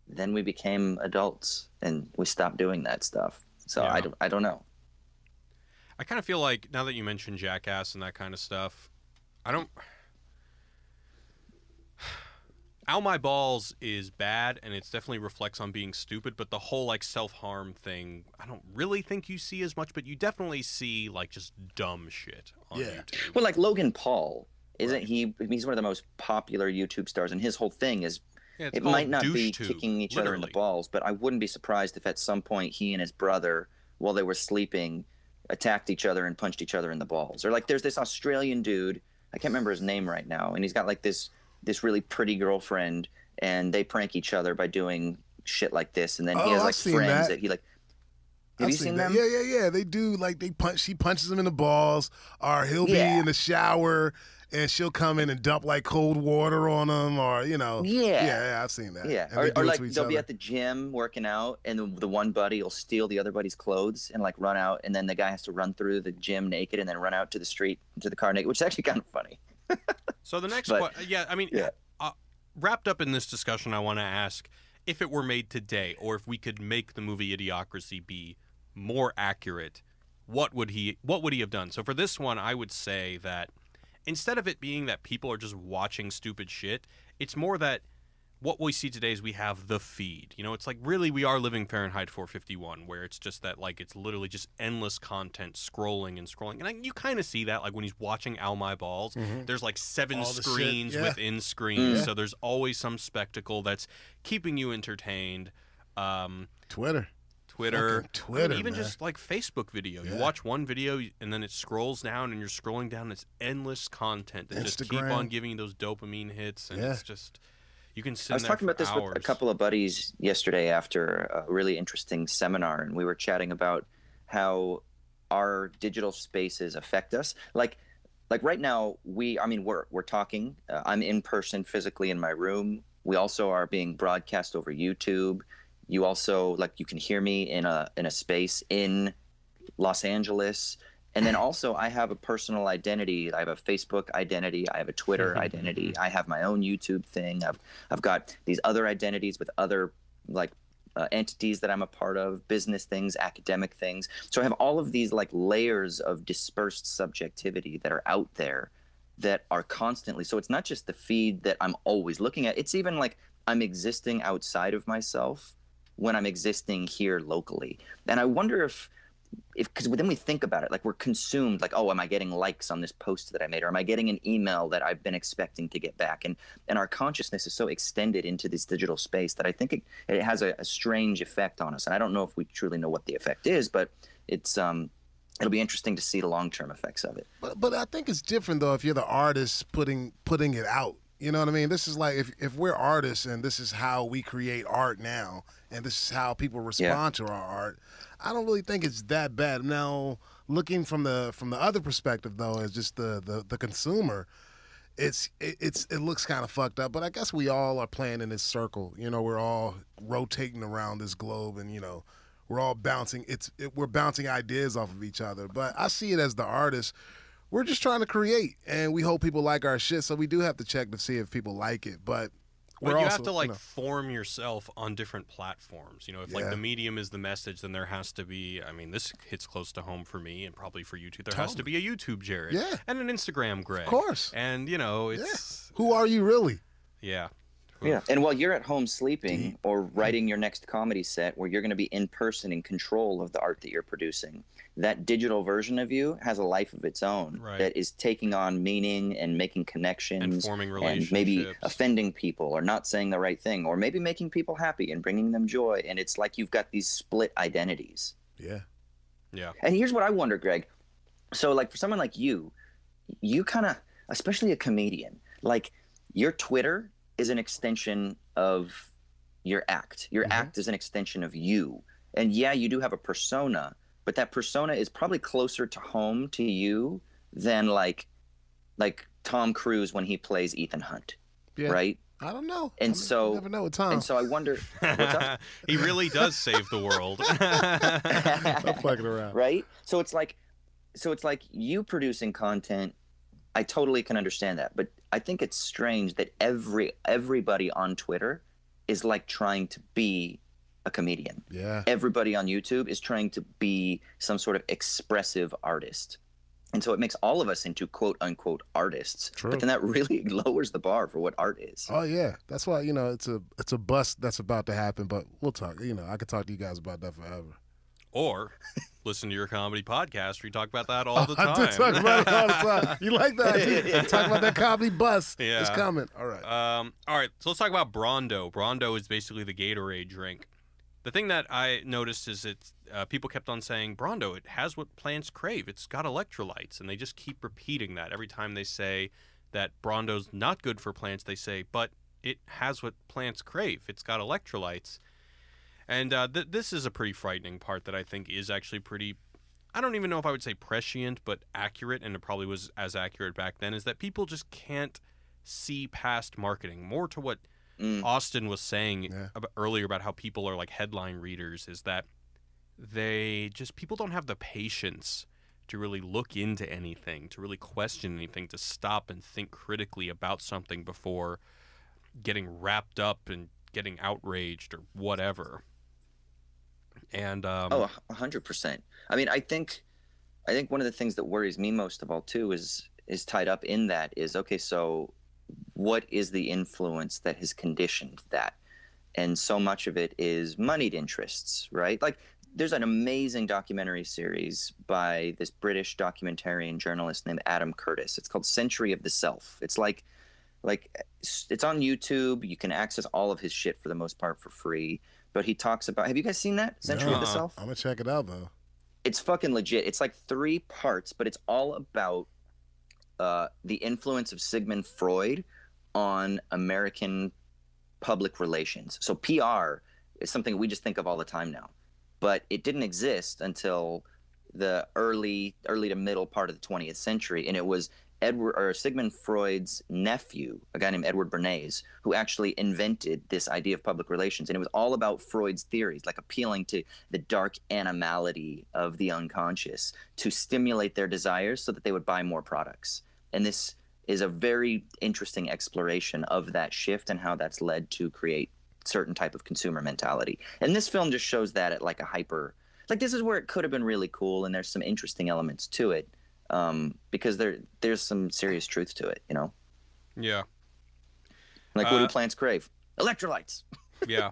Speaker 3: then we became adults and we stopped doing that stuff. So
Speaker 1: Yeah.
Speaker 3: I, don't, I don't know.
Speaker 1: I kind of feel like now that you mentioned Jackass and that kind of stuff, I don't. Ow my balls is bad and it's definitely reflects on being stupid, but the whole like self harm thing, I don't really think you see as much, but you definitely see like just dumb shit on
Speaker 2: Yeah.
Speaker 1: YouTube.
Speaker 3: Well, like Logan Paul, isn't he? He's one of the most popular YouTube stars, and his whole thing is
Speaker 1: Yeah,
Speaker 3: it might not be
Speaker 1: tube,
Speaker 3: kicking each other in the balls, but I wouldn't be surprised if at some point he and his brother, while they were sleeping, attacked each other and punched each other in the balls. Or like there's this Australian dude, I can't remember his name right now, and he's got like this this really pretty girlfriend, and they prank each other by doing shit like this, and then
Speaker 2: Oh,
Speaker 3: he has like friends
Speaker 2: that.
Speaker 3: that. he like. Have
Speaker 2: I've
Speaker 3: you seen,
Speaker 2: that.
Speaker 3: them?
Speaker 2: Yeah, yeah, yeah. They do like they punch. She punches him in the balls, or he'll
Speaker 3: Yeah.
Speaker 2: be in the shower and she'll come in and dump like cold water on him, or you know.
Speaker 3: Yeah.
Speaker 2: Yeah, yeah I've seen that.
Speaker 3: Yeah,
Speaker 2: And
Speaker 3: or, or like they'll be at the gym working out, and the, the one buddy will steal the other buddy's clothes and like run out, and then the guy has to run through the gym naked and then run out to the street to the car naked, which is actually kind of funny.
Speaker 1: So the next,
Speaker 3: But-
Speaker 1: que- yeah, I mean,
Speaker 3: Yeah.
Speaker 1: Uh, wrapped up in this discussion, I want to ask if it were made today, or if we could make the movie Idiocracy be more accurate, what would he what would he have done? So for this one, I would say that instead of it being that people are just watching stupid shit, it's more that what we see today is we have the feed. You know, it's like really we are living Fahrenheit 451, where it's just that like it's literally just endless content scrolling and scrolling, and I, you kind of see that like when he's watching Ow My Balls.
Speaker 2: Mhm.
Speaker 1: There's like seven
Speaker 2: All
Speaker 1: screens
Speaker 2: yeah.
Speaker 1: within screens,
Speaker 3: Mm.
Speaker 1: so there's always some spectacle that's keeping you entertained. Um,
Speaker 2: Twitter.
Speaker 1: Twitter,
Speaker 2: Fucking Twitter,
Speaker 1: even
Speaker 2: man.
Speaker 1: just like Facebook video. You watch one video and then it scrolls down, and you're scrolling down. this endless content that just keep on giving you those dopamine hits, and
Speaker 2: Yeah.
Speaker 1: it's just you can sit
Speaker 3: I was talking about this
Speaker 1: hours.
Speaker 3: with a couple of buddies yesterday after a really interesting seminar, and we were chatting about how our digital spaces affect us. Like, like right now, we I mean we're we're talking. Uh, I'm in person physically in my room. We also are being broadcast over YouTube. You also like you can hear me in a in a space in Los Angeles. And then also, I have a personal identity. I have a Facebook identity. I have a Twitter identity. I have my own YouTube thing. I've I've got these other identities with other like uh, entities that I'm a part of, business things, academic things. So I have all of these like layers of dispersed subjectivity that are out there that are constantly. So it's not just the feed that I'm always looking at. It's even like I'm existing outside of myself when I'm existing here locally. And I wonder if if because then we think about it like we're consumed like oh am i getting likes on this post that i made or am i getting an email that i've been expecting to get back and and our consciousness is so extended into this digital space that i think it, it has a, a strange effect on us and i don't know if we truly know what the effect is but it's um it'll be interesting to see the long-term effects of it
Speaker 2: But but I think it's different though if you're the artist putting putting it out. You know what I mean? This is like if if we're artists and this is how we create art now and this is how people respond to our art. I don't really think it's that bad. Now, looking from the from the other perspective though as just the the, the consumer, it's it, it's it looks kind of fucked up, but I guess we all are playing in this circle. You know, we're all rotating around this globe and you know, we're all bouncing it's it, we're bouncing ideas off of each other. But I see it as the artist we're just trying to create and we hope people like our shit so we do have to check to see if people like it but
Speaker 1: Well,
Speaker 2: we're
Speaker 1: you
Speaker 2: also,
Speaker 1: have to like
Speaker 2: know,
Speaker 1: form yourself on different platforms. You know, if like the medium is the message, then there has to be. I mean, this hits close to home for me, and probably for you too. There has to be a YouTube Jared,
Speaker 2: Yeah.
Speaker 1: and an Instagram Greg,
Speaker 2: of course
Speaker 1: and you know, it's
Speaker 2: who are you really
Speaker 1: yeah,
Speaker 3: Yeah. And while you're at home sleeping or writing your next comedy set where you're going to be in person in control of the art that you're producing, that digital version of you has a life of its own
Speaker 1: Right.
Speaker 3: that is taking on meaning and making connections
Speaker 1: and forming relationships.
Speaker 3: and maybe offending people or not saying the right thing or maybe making people happy and bringing them joy. And it's like you've got these split identities.
Speaker 2: yeah
Speaker 1: yeah,
Speaker 3: And here's what I wonder, Greg. So, like, for someone like you, you kind of, especially a comedian, like, your Twitter is an extension of your act. Your
Speaker 2: Mhm.
Speaker 3: act is an extension of you. And yeah, you do have a persona, but that persona is probably closer to home to you than like, like Tom Cruise when he plays Ethan Hunt,
Speaker 2: yeah
Speaker 3: right?
Speaker 2: i don't know
Speaker 3: And
Speaker 2: I mean,
Speaker 3: so-
Speaker 2: never know with time
Speaker 3: And so I wonder, what's up?
Speaker 1: he really does save the world.
Speaker 2: i'm fucking around
Speaker 3: right so it's like so it's like you producing content i totally can understand that but i think it's strange that every everybody on twitter is like trying to be a comedian.
Speaker 2: Yeah.
Speaker 3: Everybody on youtube is trying to be some sort of expressive artist. And so it makes all of us into quote unquote artists.
Speaker 2: True.
Speaker 3: but then that really lowers the bar for what art is.
Speaker 2: Oh yeah. That's why you know it's a it's a bust that's about to happen but we'll talk you know i could talk to you guys about that forever
Speaker 1: or listen to your comedy podcast where you talk about that all the
Speaker 2: I
Speaker 1: time.
Speaker 2: do talk about it all the time. You like that? talk about that comedy bus.
Speaker 1: Yeah.
Speaker 2: It's coming. All right.
Speaker 1: Um, all right, so let's talk about Brawndo. Brawndo is basically the Gatorade drink. The thing that I noticed is that uh, people kept on saying Brawndo. It has what plants crave. It's got electrolytes, and they just keep repeating that every time they say that Brawndo's not good for plants. They say, but it has what plants crave. It's got electrolytes, and uh, th- this is a pretty frightening part that I think is actually pretty. I don't even know if I would say prescient, but accurate, and it probably was as accurate back then. Is that people just can't see past marketing. More to what
Speaker 3: Mm.
Speaker 1: Austin was saying
Speaker 2: Yeah.
Speaker 1: about, earlier about how people are like headline readers is that they just people don't have the patience to really look into anything, to really question anything, to stop and think critically about something before getting wrapped up and getting outraged or whatever. And um,
Speaker 3: Oh, hundred percent. I mean, I think, I think one of the things that worries me most of all too is is tied up in that is okay. So, what is the influence that has conditioned that? And so much of it is moneyed interests, right? Like there's an amazing documentary series by this British documentarian journalist named Adam Curtis. It's called Century of the Self. It's like like it's on YouTube. You can access all of his shit for the most part for free. But he talks about have you guys seen that? Century of the. Self?
Speaker 2: I'm gonna check it out though.
Speaker 3: it's fucking legit. It's like three parts, but it's all about uh, the influence of Sigmund Freud on American public relations. So PR is something we just think of all the time now, but it didn't exist until the early early to middle part of the 20th century, and it was Edward or Sigmund Freud's nephew, a guy named Edward Bernays, who actually invented this idea of public relations, and it was all about Freud's theories, like appealing to the dark animality of the unconscious to stimulate their desires so that they would buy more products. And this is a very interesting exploration of that shift and how that's led to create certain type of consumer mentality. And this film just shows that at like a hyper like this is where it could have been really cool and there's some interesting elements to it. Um, because there there's some serious truth to it, you know?
Speaker 1: Yeah,
Speaker 3: Like what
Speaker 1: Uh,
Speaker 3: do plants crave? Electrolytes.
Speaker 1: yeah.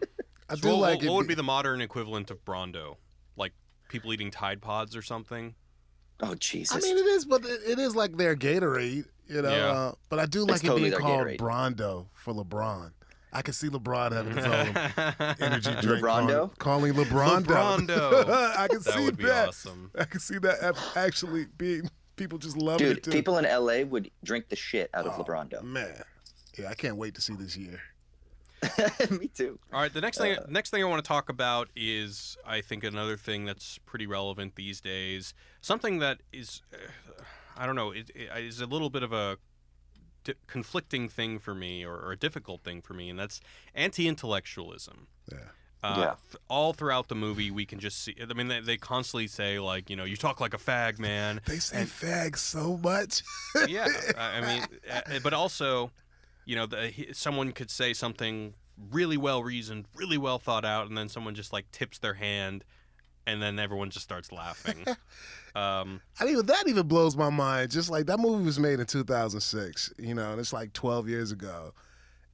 Speaker 2: I
Speaker 1: So
Speaker 2: do
Speaker 1: what,
Speaker 2: like
Speaker 1: what, what would
Speaker 2: be-
Speaker 1: be the modern equivalent of Brawndo? Like people eating Tide Pods or something?
Speaker 3: Oh Jesus.
Speaker 2: I mean, it is, but it, it is like their Gatorade, you know.
Speaker 1: Yeah.
Speaker 2: Uh, but I do like it
Speaker 3: totally
Speaker 2: being called
Speaker 3: Gatorade.
Speaker 2: Brawndo for LeBron. I can see LeBron having his own energy drink.
Speaker 3: LeBrondo?
Speaker 2: Calling, calling LeBrondo.
Speaker 1: LeBrondo.
Speaker 2: I can
Speaker 1: That
Speaker 2: see
Speaker 1: would be
Speaker 2: that.
Speaker 1: awesome.
Speaker 2: I can see that actually being people just loving
Speaker 3: Dude,
Speaker 2: it too.
Speaker 3: people in LA would drink the shit out of
Speaker 2: Oh,
Speaker 3: LeBrondo.
Speaker 2: Man, yeah, I can't wait to see this year.
Speaker 3: Me too.
Speaker 1: All right, the next thing
Speaker 3: Uh,
Speaker 1: next thing I want to talk about is I think another thing that's pretty relevant these days. Something that is uh, I don't know, it, it is a little bit of a di- conflicting thing for me or, or a difficult thing for me and that's anti-intellectualism.
Speaker 2: Yeah.
Speaker 1: Uh,
Speaker 3: Yeah.
Speaker 1: th- all throughout the movie, we can just see. I mean, they, they constantly say like, you know, you talk like a fag, man.
Speaker 2: They say
Speaker 1: And-
Speaker 2: fag so much.
Speaker 1: yeah, I I mean, uh, but also, you know, the, he- someone could say something really well reasoned, really well thought out, and then someone just like tips their hand, and then everyone just starts laughing. um,
Speaker 2: I mean, that even blows my mind. Just like that movie was made in 2006, you know, and it's like 12 years ago,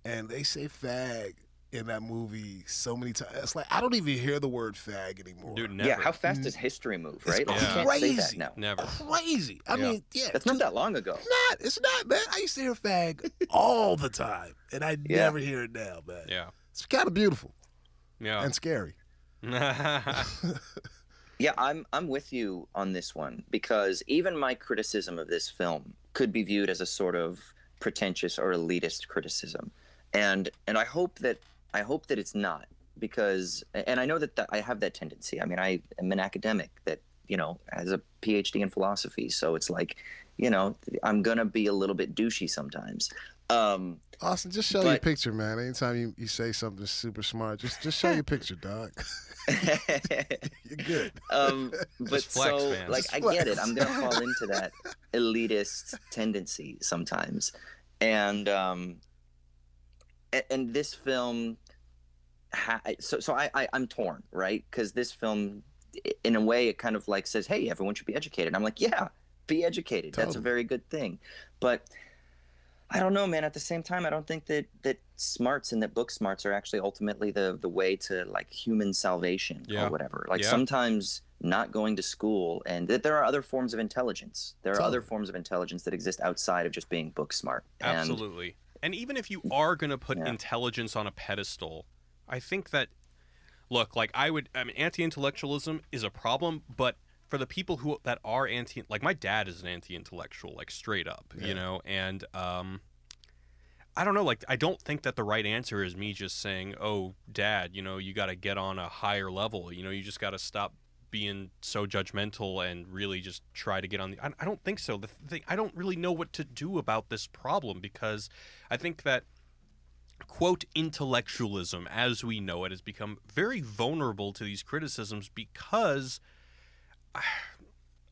Speaker 2: and they say fag in that movie so many times. It's like I don't even hear the word fag anymore.
Speaker 1: dude, never,
Speaker 3: Yeah, how fast mm. does history move,
Speaker 2: It's
Speaker 3: right? Like,
Speaker 1: Yeah.
Speaker 3: You can't say that
Speaker 2: crazy.
Speaker 3: now.
Speaker 1: never.
Speaker 2: crazy. I
Speaker 1: Yeah.
Speaker 2: mean, yeah,
Speaker 3: That's not that long ago.
Speaker 2: It's not. It's not, man. I used to hear fag all the time, and I
Speaker 3: Yeah.
Speaker 2: never hear it now, man.
Speaker 1: Yeah,
Speaker 2: It's kind of beautiful
Speaker 1: yeah.
Speaker 2: and scary.
Speaker 3: Yeah, I'm I'm with you on this one because even my criticism of this film could be viewed as a sort of pretentious or elitist criticism, and and I hope that I hope that it's not because and I know that, that I have that tendency. I mean, I am an academic that you know has a PhD in philosophy, so it's like you know I'm gonna be a little bit douchey sometimes. Um,
Speaker 2: Austin, just show your picture, man. Anytime you, you say something super smart, just just show your picture, dog. You're good.
Speaker 3: um, but
Speaker 1: Just flex,
Speaker 3: so
Speaker 1: man.
Speaker 3: like
Speaker 2: Just
Speaker 3: I get it. I'm gonna fall into that elitist tendency sometimes, and um, and, and this film, ha- so so I, I I'm torn, right? Because this film, in a way, it kind of like says, hey, everyone should be educated. I'm like, yeah, be educated. That's a very good thing, but. I don't know, man. At the same time, I don't think that that smarts and that book smarts are actually ultimately the the way to like human salvation
Speaker 1: Yeah.
Speaker 3: or whatever. Like
Speaker 1: Yeah.
Speaker 3: sometimes not going to school and that there are other forms of intelligence. There are other forms of intelligence that exist outside of just being book smart. And
Speaker 1: Absolutely. And even if you are going to put
Speaker 3: Yeah.
Speaker 1: intelligence on a pedestal, I think that look, like I would I mean anti-intellectualism is a problem, but for the people who that are anti like my dad is an anti-intellectual like straight up,
Speaker 2: Yeah.
Speaker 1: you know, and um I don't know like I don't think that the right answer is me just saying, "Oh, dad, you know, you got to get on a higher level. You know, you just got to stop being so judgmental and really just try to get on the I, don't think so. The thing i don't really know what to do about this problem because i think that quote intellectualism as we know it has become very vulnerable to these criticisms because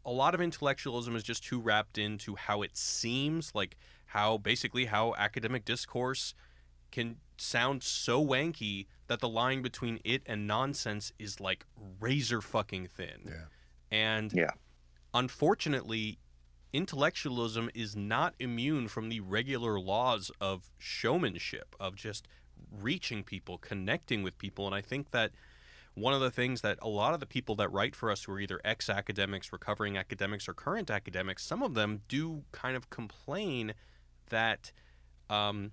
Speaker 1: a lot of intellectualism is just too wrapped into how it seems like how basically how academic discourse can sound so wanky that the line between it and nonsense is like razor fucking thin
Speaker 2: Yeah.
Speaker 1: and
Speaker 3: Yeah.
Speaker 1: unfortunately intellectualism is not immune from the regular laws of showmanship, of just reaching people, connecting with people. And I think that one of the things that a lot of the people that write for us who are either ex academics, recovering academics, or current academics, some of them do kind of complain that um,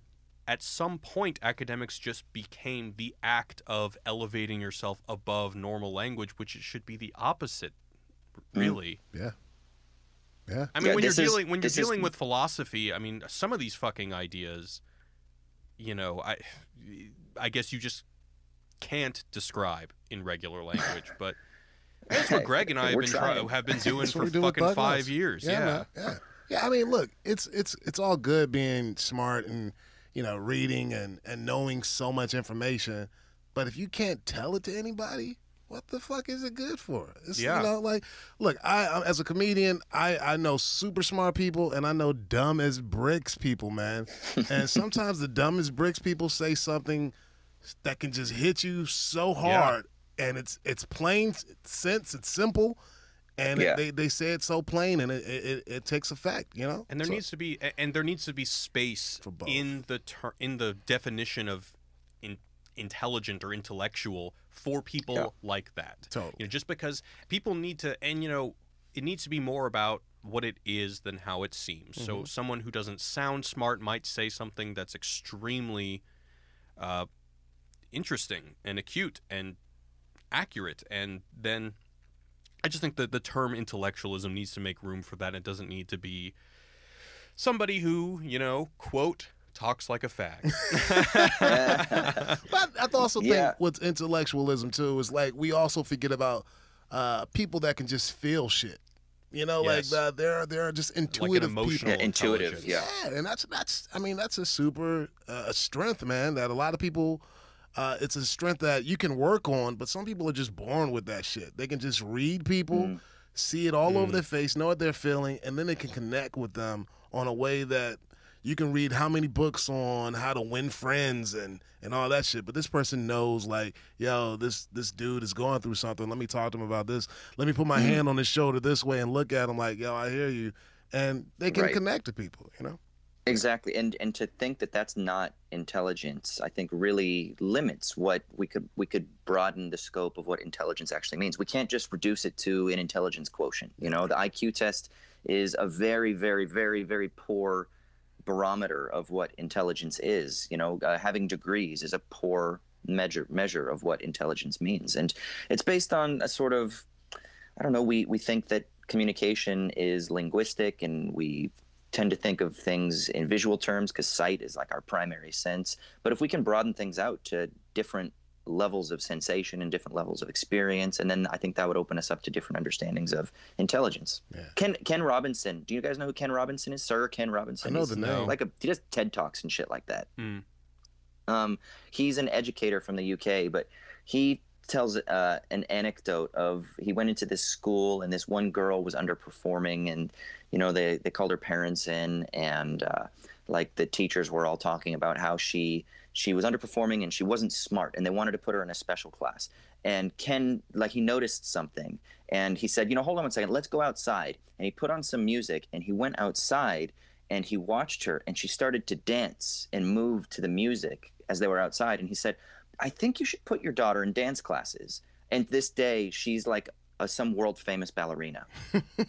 Speaker 1: at some point academics just became the act of elevating yourself above normal language, which it should be the opposite, mm. really.
Speaker 2: Yeah. Yeah.
Speaker 1: I mean,
Speaker 3: Yeah,
Speaker 1: when you're
Speaker 3: is-
Speaker 1: dealing when you're
Speaker 3: this is-
Speaker 1: dealing with philosophy, I mean, some of these fucking ideas, you know, I, I guess you just can't describe in regular language. But that's what Greg and I have been try-
Speaker 3: trying.
Speaker 1: have been doing for
Speaker 2: we do
Speaker 1: fucking five years. Yeah,
Speaker 2: man, yeah. Yeah, I mean, look, it's it's it's all good being smart and you know reading and and knowing so much information, but if you can't tell it to anybody, what the fuck is it good for? It's,
Speaker 1: Yeah.
Speaker 2: You know, like, look, I I- as a comedian, I I know super smart people and I know dumb as bricks people, man. and sometimes the dumbest bricks people say something that can just hit you so hard, and it's it's plain sense, it's simple. And
Speaker 3: Yeah.
Speaker 2: it, they, they say it so plain, and it, it, it takes effect, you know.
Speaker 1: and there
Speaker 2: So-
Speaker 1: needs to be and there needs to be space
Speaker 2: For both.
Speaker 1: in the ter- in the definition of in, intelligent or intellectual for people
Speaker 3: Yeah.
Speaker 1: like that.
Speaker 2: Totally.
Speaker 1: You know, just because people need to, and you know, it needs to be more about what it is than how it seems. So
Speaker 2: Mm-hmm.
Speaker 1: someone who doesn't sound smart might say something that's extremely uh, interesting and acute and accurate, and then I just think that the term intellectualism needs to make room for that. It doesn't need to be somebody who, you know, quote, talks like a fag.
Speaker 2: But I also think
Speaker 3: Yeah.
Speaker 2: with intellectualism too is like we also forget about uh, people that can just feel shit. You know,
Speaker 1: Yes.
Speaker 2: like uh, they're they're just
Speaker 1: like
Speaker 2: intuitive
Speaker 1: emotional
Speaker 2: people.
Speaker 3: Yeah, intuitive, yeah.
Speaker 2: Yeah, and that's that's I mean that's a super uh, strength, man. That a lot of people. Uh, it's a strength that you can work on, but some people are just born with that shit. They can just read people,
Speaker 3: Mm.
Speaker 2: see it all
Speaker 1: Mm.
Speaker 2: over their face, know what they're feeling, and then they can connect with them on a way that you can read how many books on how to win friends and and all that shit. But this person knows, like, yo, this this dude is going through something. Let me talk to him about this. Let me put my
Speaker 3: Mm.
Speaker 2: hand on his shoulder this way and look at him like, yo, I hear you, and they can
Speaker 3: Right.
Speaker 2: connect to people. You know.
Speaker 3: Exactly, and and to think that that's not intelligence, I think really limits what we could we could broaden the scope of what intelligence actually means. We can't just reduce it to an intelligence quotient. You know, the IQ test is a very, very, very, very poor barometer of what intelligence is. You know, uh, having degrees is a poor measure measure of what intelligence means, and it's based on a sort of I don't know. We we think that communication is linguistic, and we tend to think of things in visual terms because sight is like our primary sense. But if we can broaden things out to different levels of sensation and different levels of experience, and then I think that would open us up to different understandings of intelligence.
Speaker 2: Yeah.
Speaker 3: Ken Ken Robinson. Do you guys know who Ken Robinson is? Sir Ken Robinson.
Speaker 2: I know
Speaker 3: He's
Speaker 2: the name.
Speaker 3: Like a he does TED talks and shit like that.
Speaker 1: Mm.
Speaker 3: Um, he's an educator from the UK, but he tells uh, an anecdote of he went into this school and this one girl was underperforming, and you know they they called her parents in, and uh, like the teachers were all talking about how she she was underperforming and she wasn't smart, and they wanted to put her in a special class. And Ken, like, he noticed something, and he said, "You know, hold on one second. Let's go outside." And he put on some music, and he went outside, and he watched her, and she started to dance and move to the music as they were outside. And he said, "I think you should put your daughter in dance classes." And this day, she's like a, some world famous ballerina.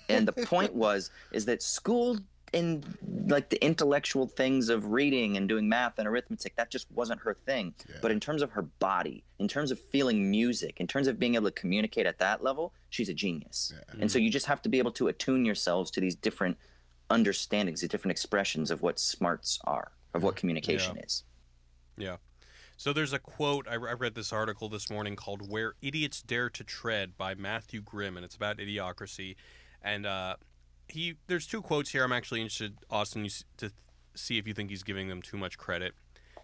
Speaker 3: and the point was, is that school in like the intellectual things of reading and doing math and arithmetic that just wasn't her thing
Speaker 2: Yeah.
Speaker 3: but in terms of her body in terms of feeling music in terms of being able to communicate at that level she's a genius and so mm-hmm. you just have to be able to attune yourselves to these different understandings these different expressions of what smarts are of what communication is
Speaker 1: Yeah. So there's a quote. I, I read this article this morning called "Where Idiots Dare to Tread" by Matthew Grimm, and it's about idiocracy. And uh, he, there's two quotes here. I'm actually interested, Austin, to see if you think he's giving them too much credit.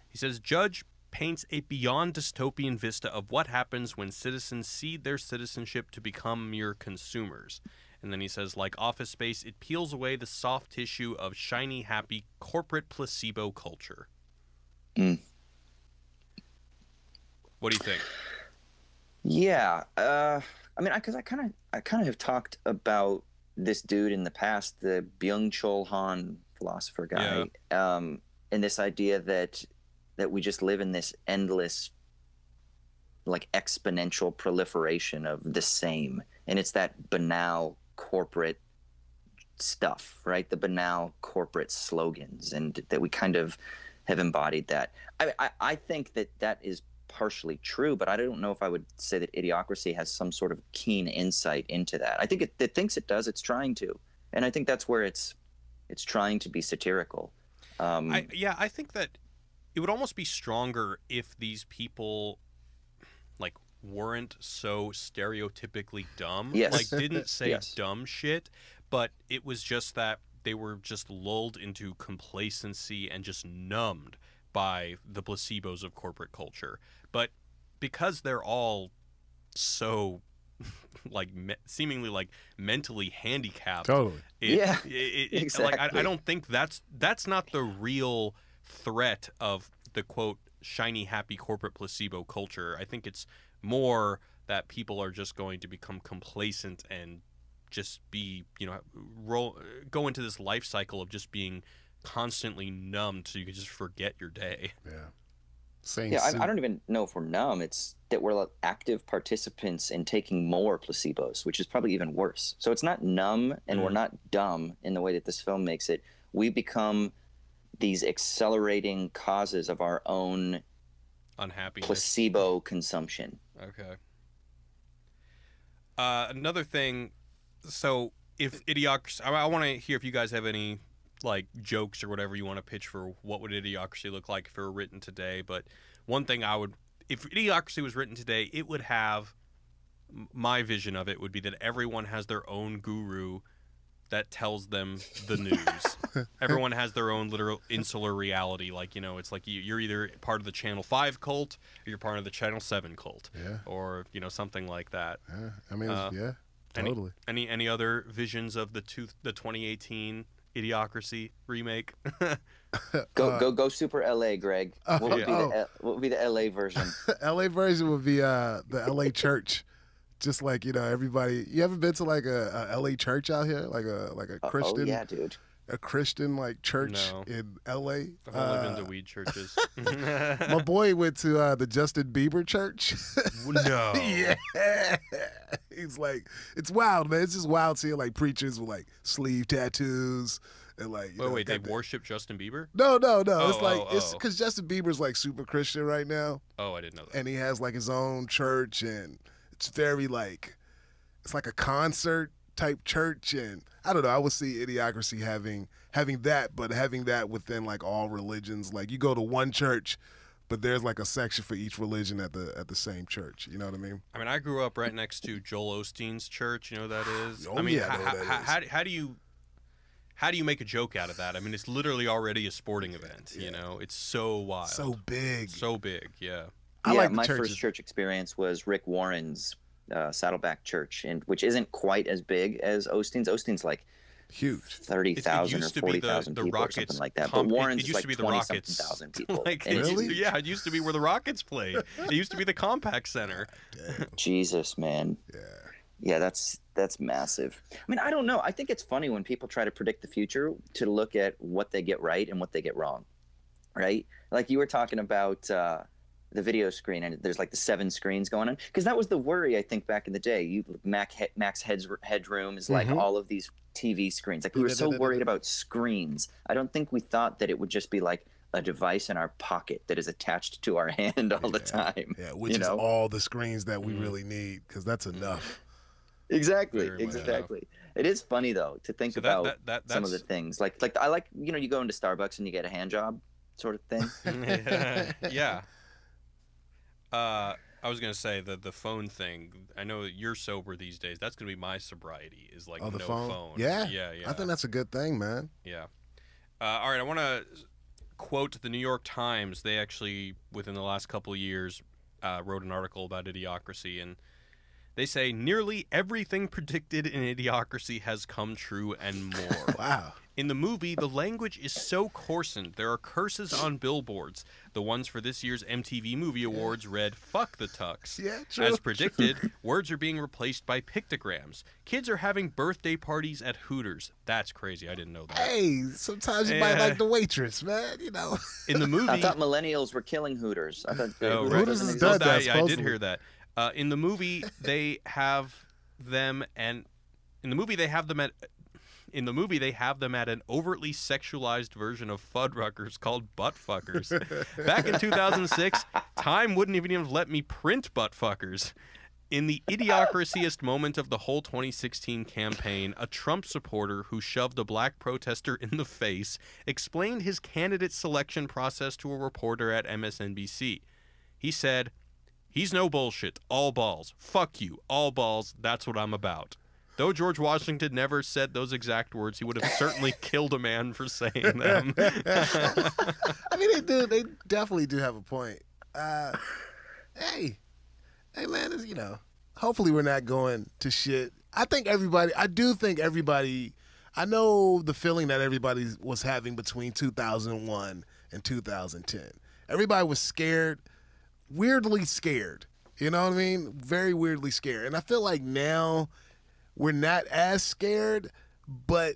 Speaker 1: He says, "Judge paints a beyond dystopian vista of what happens when citizens cede their citizenship to become mere consumers." And then he says, like Office Space, it peels away the soft tissue of shiny, happy corporate placebo culture.
Speaker 3: Mm.
Speaker 1: What do you think?
Speaker 3: Yeah, uh, I mean, I because I kind of, I kind of have talked about this dude in the past, the Byung Chul Han philosopher guy, um, and this idea that that we just live in this endless, like exponential proliferation of the same, and it's that banal corporate stuff, right? The banal corporate slogans, and that we kind of have embodied that. I, I, I think that that is partially true, but I don't know if I would say that Idiocracy has some sort of keen insight into that. I think it, it thinks it does. It's trying to, and I think that's where it's it's trying to be satirical. Um,
Speaker 1: I, yeah, I think that it would almost be stronger if these people like weren't so stereotypically dumb.
Speaker 3: Yes.
Speaker 1: Like didn't say
Speaker 3: Yes.
Speaker 1: dumb shit, but it was just that they were just lulled into complacency and just numbed by the placebos of corporate culture. But because they're all so like me- seemingly like mentally handicapped
Speaker 2: Totally.
Speaker 1: it,
Speaker 3: Yeah,
Speaker 1: it, it, it- like I, I don't think that's that's not the real threat of the quote shiny happy corporate placebo culture. I think it's more that people are just going to become complacent and just be you know roll go into this life cycle of just being constantly numbed so you can just forget your day.
Speaker 2: Yeah.
Speaker 3: Yeah. I, I don't even know if we're numb. It's that we're active participants in taking more placebos, which is probably even worse. So it's not numb, and we're
Speaker 1: Mhm.
Speaker 3: not dumb in the way that this film makes it. We become these accelerating causes of our own
Speaker 1: Unhappiness.
Speaker 3: placebo consumption.
Speaker 1: Okay. Uh, another thing, so if idiocracy, I, I want to hear if you guys have any like jokes or whatever you want to pitch for what would idiocracy look like if it were written today. But one thing I would, if idiocracy was written today, it would have my vision of it would be that everyone has their own guru that tells them the news. Everyone has their own literal insular reality. Like you know, it's like you, you're either part of the Channel Five cult or you're part of the Channel Seven cult
Speaker 2: Yeah.
Speaker 1: or you know something like that.
Speaker 2: Yeah. I mean,
Speaker 1: Uh,
Speaker 2: yeah.
Speaker 1: any-
Speaker 2: Totally.
Speaker 1: Any any other visions of the two, the 2018 Idiocracy remake?
Speaker 3: Go
Speaker 2: Uh,
Speaker 3: go go Super LA, Greg.
Speaker 2: Oh,
Speaker 3: What would
Speaker 1: yeah.
Speaker 3: be
Speaker 2: oh.
Speaker 3: the what would be the LA version?
Speaker 2: LA version would be uh the LA church. Just like you know, everybody. You ever been to like a, a LA church out here, like a like a
Speaker 3: Oh,
Speaker 2: Christian,
Speaker 3: Oh yeah, dude.
Speaker 2: A Christian like church
Speaker 1: No.
Speaker 2: in LA?
Speaker 1: I've only been to weed churches.
Speaker 2: my boy went to uh, the Justin Bieber church.
Speaker 1: no.
Speaker 2: yeah, he's like, it's wild, man. It's just wild seeing like preachers with like sleeve tattoos and like.
Speaker 1: Oh wait, they
Speaker 2: the-
Speaker 1: worship Justin Bieber?
Speaker 2: No, no, no. it's
Speaker 1: Oh,
Speaker 2: like
Speaker 1: oh,
Speaker 2: it's
Speaker 1: oh.
Speaker 2: because Justin Bieber's like super Christian right now.
Speaker 1: Oh, I didn't know that.
Speaker 2: and he has like his own church and it's very like it's like a concert type church and I don't know I would see idiocracy having having that but having that within like all religions like you go to one church but there's like a section for each religion at the at the same church you know what I mean
Speaker 1: I mean, I grew up right next to Joel Osteen's church. You know who that is?
Speaker 2: Oh,
Speaker 1: I mean,
Speaker 2: yeah, I
Speaker 1: ho-
Speaker 2: know
Speaker 1: ho-
Speaker 2: that
Speaker 1: ho-
Speaker 2: is.
Speaker 1: how, do- how do you how do you make a joke out of that? I mean, it's literally already a sporting event.
Speaker 2: Yeah.
Speaker 1: You know, it's so wild,
Speaker 2: so big
Speaker 1: so big. Yeah.
Speaker 2: I
Speaker 3: yeah,
Speaker 2: like
Speaker 3: my
Speaker 2: churches.
Speaker 3: first church experience was Rick Warren's uh, Saddleback Church, and which isn't quite as big as Osteen's. Osteen's like
Speaker 2: huge
Speaker 3: thirty
Speaker 1: It- it
Speaker 3: or
Speaker 1: used to be
Speaker 3: forty
Speaker 1: the-
Speaker 3: people or something like that.
Speaker 1: comp-
Speaker 3: but
Speaker 1: it-
Speaker 3: Warren's
Speaker 1: used
Speaker 3: like
Speaker 1: to be the Rockets.
Speaker 3: thousand people.
Speaker 1: like,
Speaker 3: And
Speaker 1: it
Speaker 3: it's-
Speaker 2: Really?
Speaker 1: yeah, it used to be where the Rockets played. It used to be the Compaq Center.
Speaker 2: Damn.
Speaker 3: Jesus, man.
Speaker 2: yeah
Speaker 3: Yeah, that's that's massive. I mean, I don't know. I think it's funny when people try to predict the future to look at what they get right and what they get wrong. Right? Like you were talking about uh, the video screen, and there's like the seven screens going on. Because that was the worry I think back in the day. You Mac he, Max Head's headroom is like
Speaker 2: Mhm.
Speaker 3: all of these TV screens. Like we were so worried about screens. I don't think we thought that it would just be like a device in our pocket that is attached to our hand all the time.
Speaker 2: yeah which
Speaker 3: You
Speaker 2: is
Speaker 3: know?
Speaker 2: all the screens that we
Speaker 1: Mhm.
Speaker 2: really need because that's enough
Speaker 3: Exactly.
Speaker 1: Very much.
Speaker 3: Exactly. It is funny though to think
Speaker 1: So
Speaker 3: about.
Speaker 1: that, that
Speaker 3: some of the things like like I like you know you go into Starbucks and you get a hand job sort of thing.
Speaker 1: yeah. Uh, I was gonna say the the phone thing. I know you're sober these days. That's gonna be my sobriety. Is like
Speaker 2: oh the
Speaker 1: no
Speaker 2: phone? yeah
Speaker 1: yeah, yeah.
Speaker 2: I think that's a good thing man
Speaker 1: Yeah. Uh, all right, I want to quote the New York Times. They actually, within the last couple of years, uh, wrote an article about idiocracy, and They say nearly everything predicted in Idiocracy has come true and more.
Speaker 2: Wow.
Speaker 1: In the movie, the language is so coarsened. There are curses on billboards. The ones for this year's MTV Movie Awards read "Fuck the Tux."
Speaker 2: Yeah, true.
Speaker 1: As predicted, words are being replaced by pictograms. Kids are having birthday parties at Hooters. That's crazy. I didn't know that.
Speaker 2: Hey, sometimes you might like eh. the waitress, man. You know.
Speaker 1: In the movie,
Speaker 3: I thought millennials were killing Hooters. I thought
Speaker 1: Oh,
Speaker 3: Hooters
Speaker 1: right.
Speaker 2: Hooters is
Speaker 3: exist.
Speaker 2: dead,
Speaker 1: I, I did hear that. Uh, in the movie, they have them and in the movie they have them at in the movie they have them at an overtly sexualized version of Fuddruckers called Buttfuckers. Back in 2006, Time wouldn't even have let me print Buttfuckers. In the idiocracyest moment of the whole 2016 campaign, a Trump supporter who shoved a black protester in the face explained his candidate selection process to a reporter at MSNBC. He said, He's no bullshit. All balls. Fuck you. All balls. That's what I'm about. Though George Washington never said those exact words, he would have certainly killed a man for saying them.
Speaker 2: I mean, they do. They definitely do have a point. Uh, hey, hey, man, it's, you know, hopefully we're not going to shit. I think everybody. I do think everybody. I know the feeling that everybody was having between 2001 and 2010. Everybody was scared, weirdly scared. You know what I mean? Very weirdly scared. And I feel like now we're not as scared, but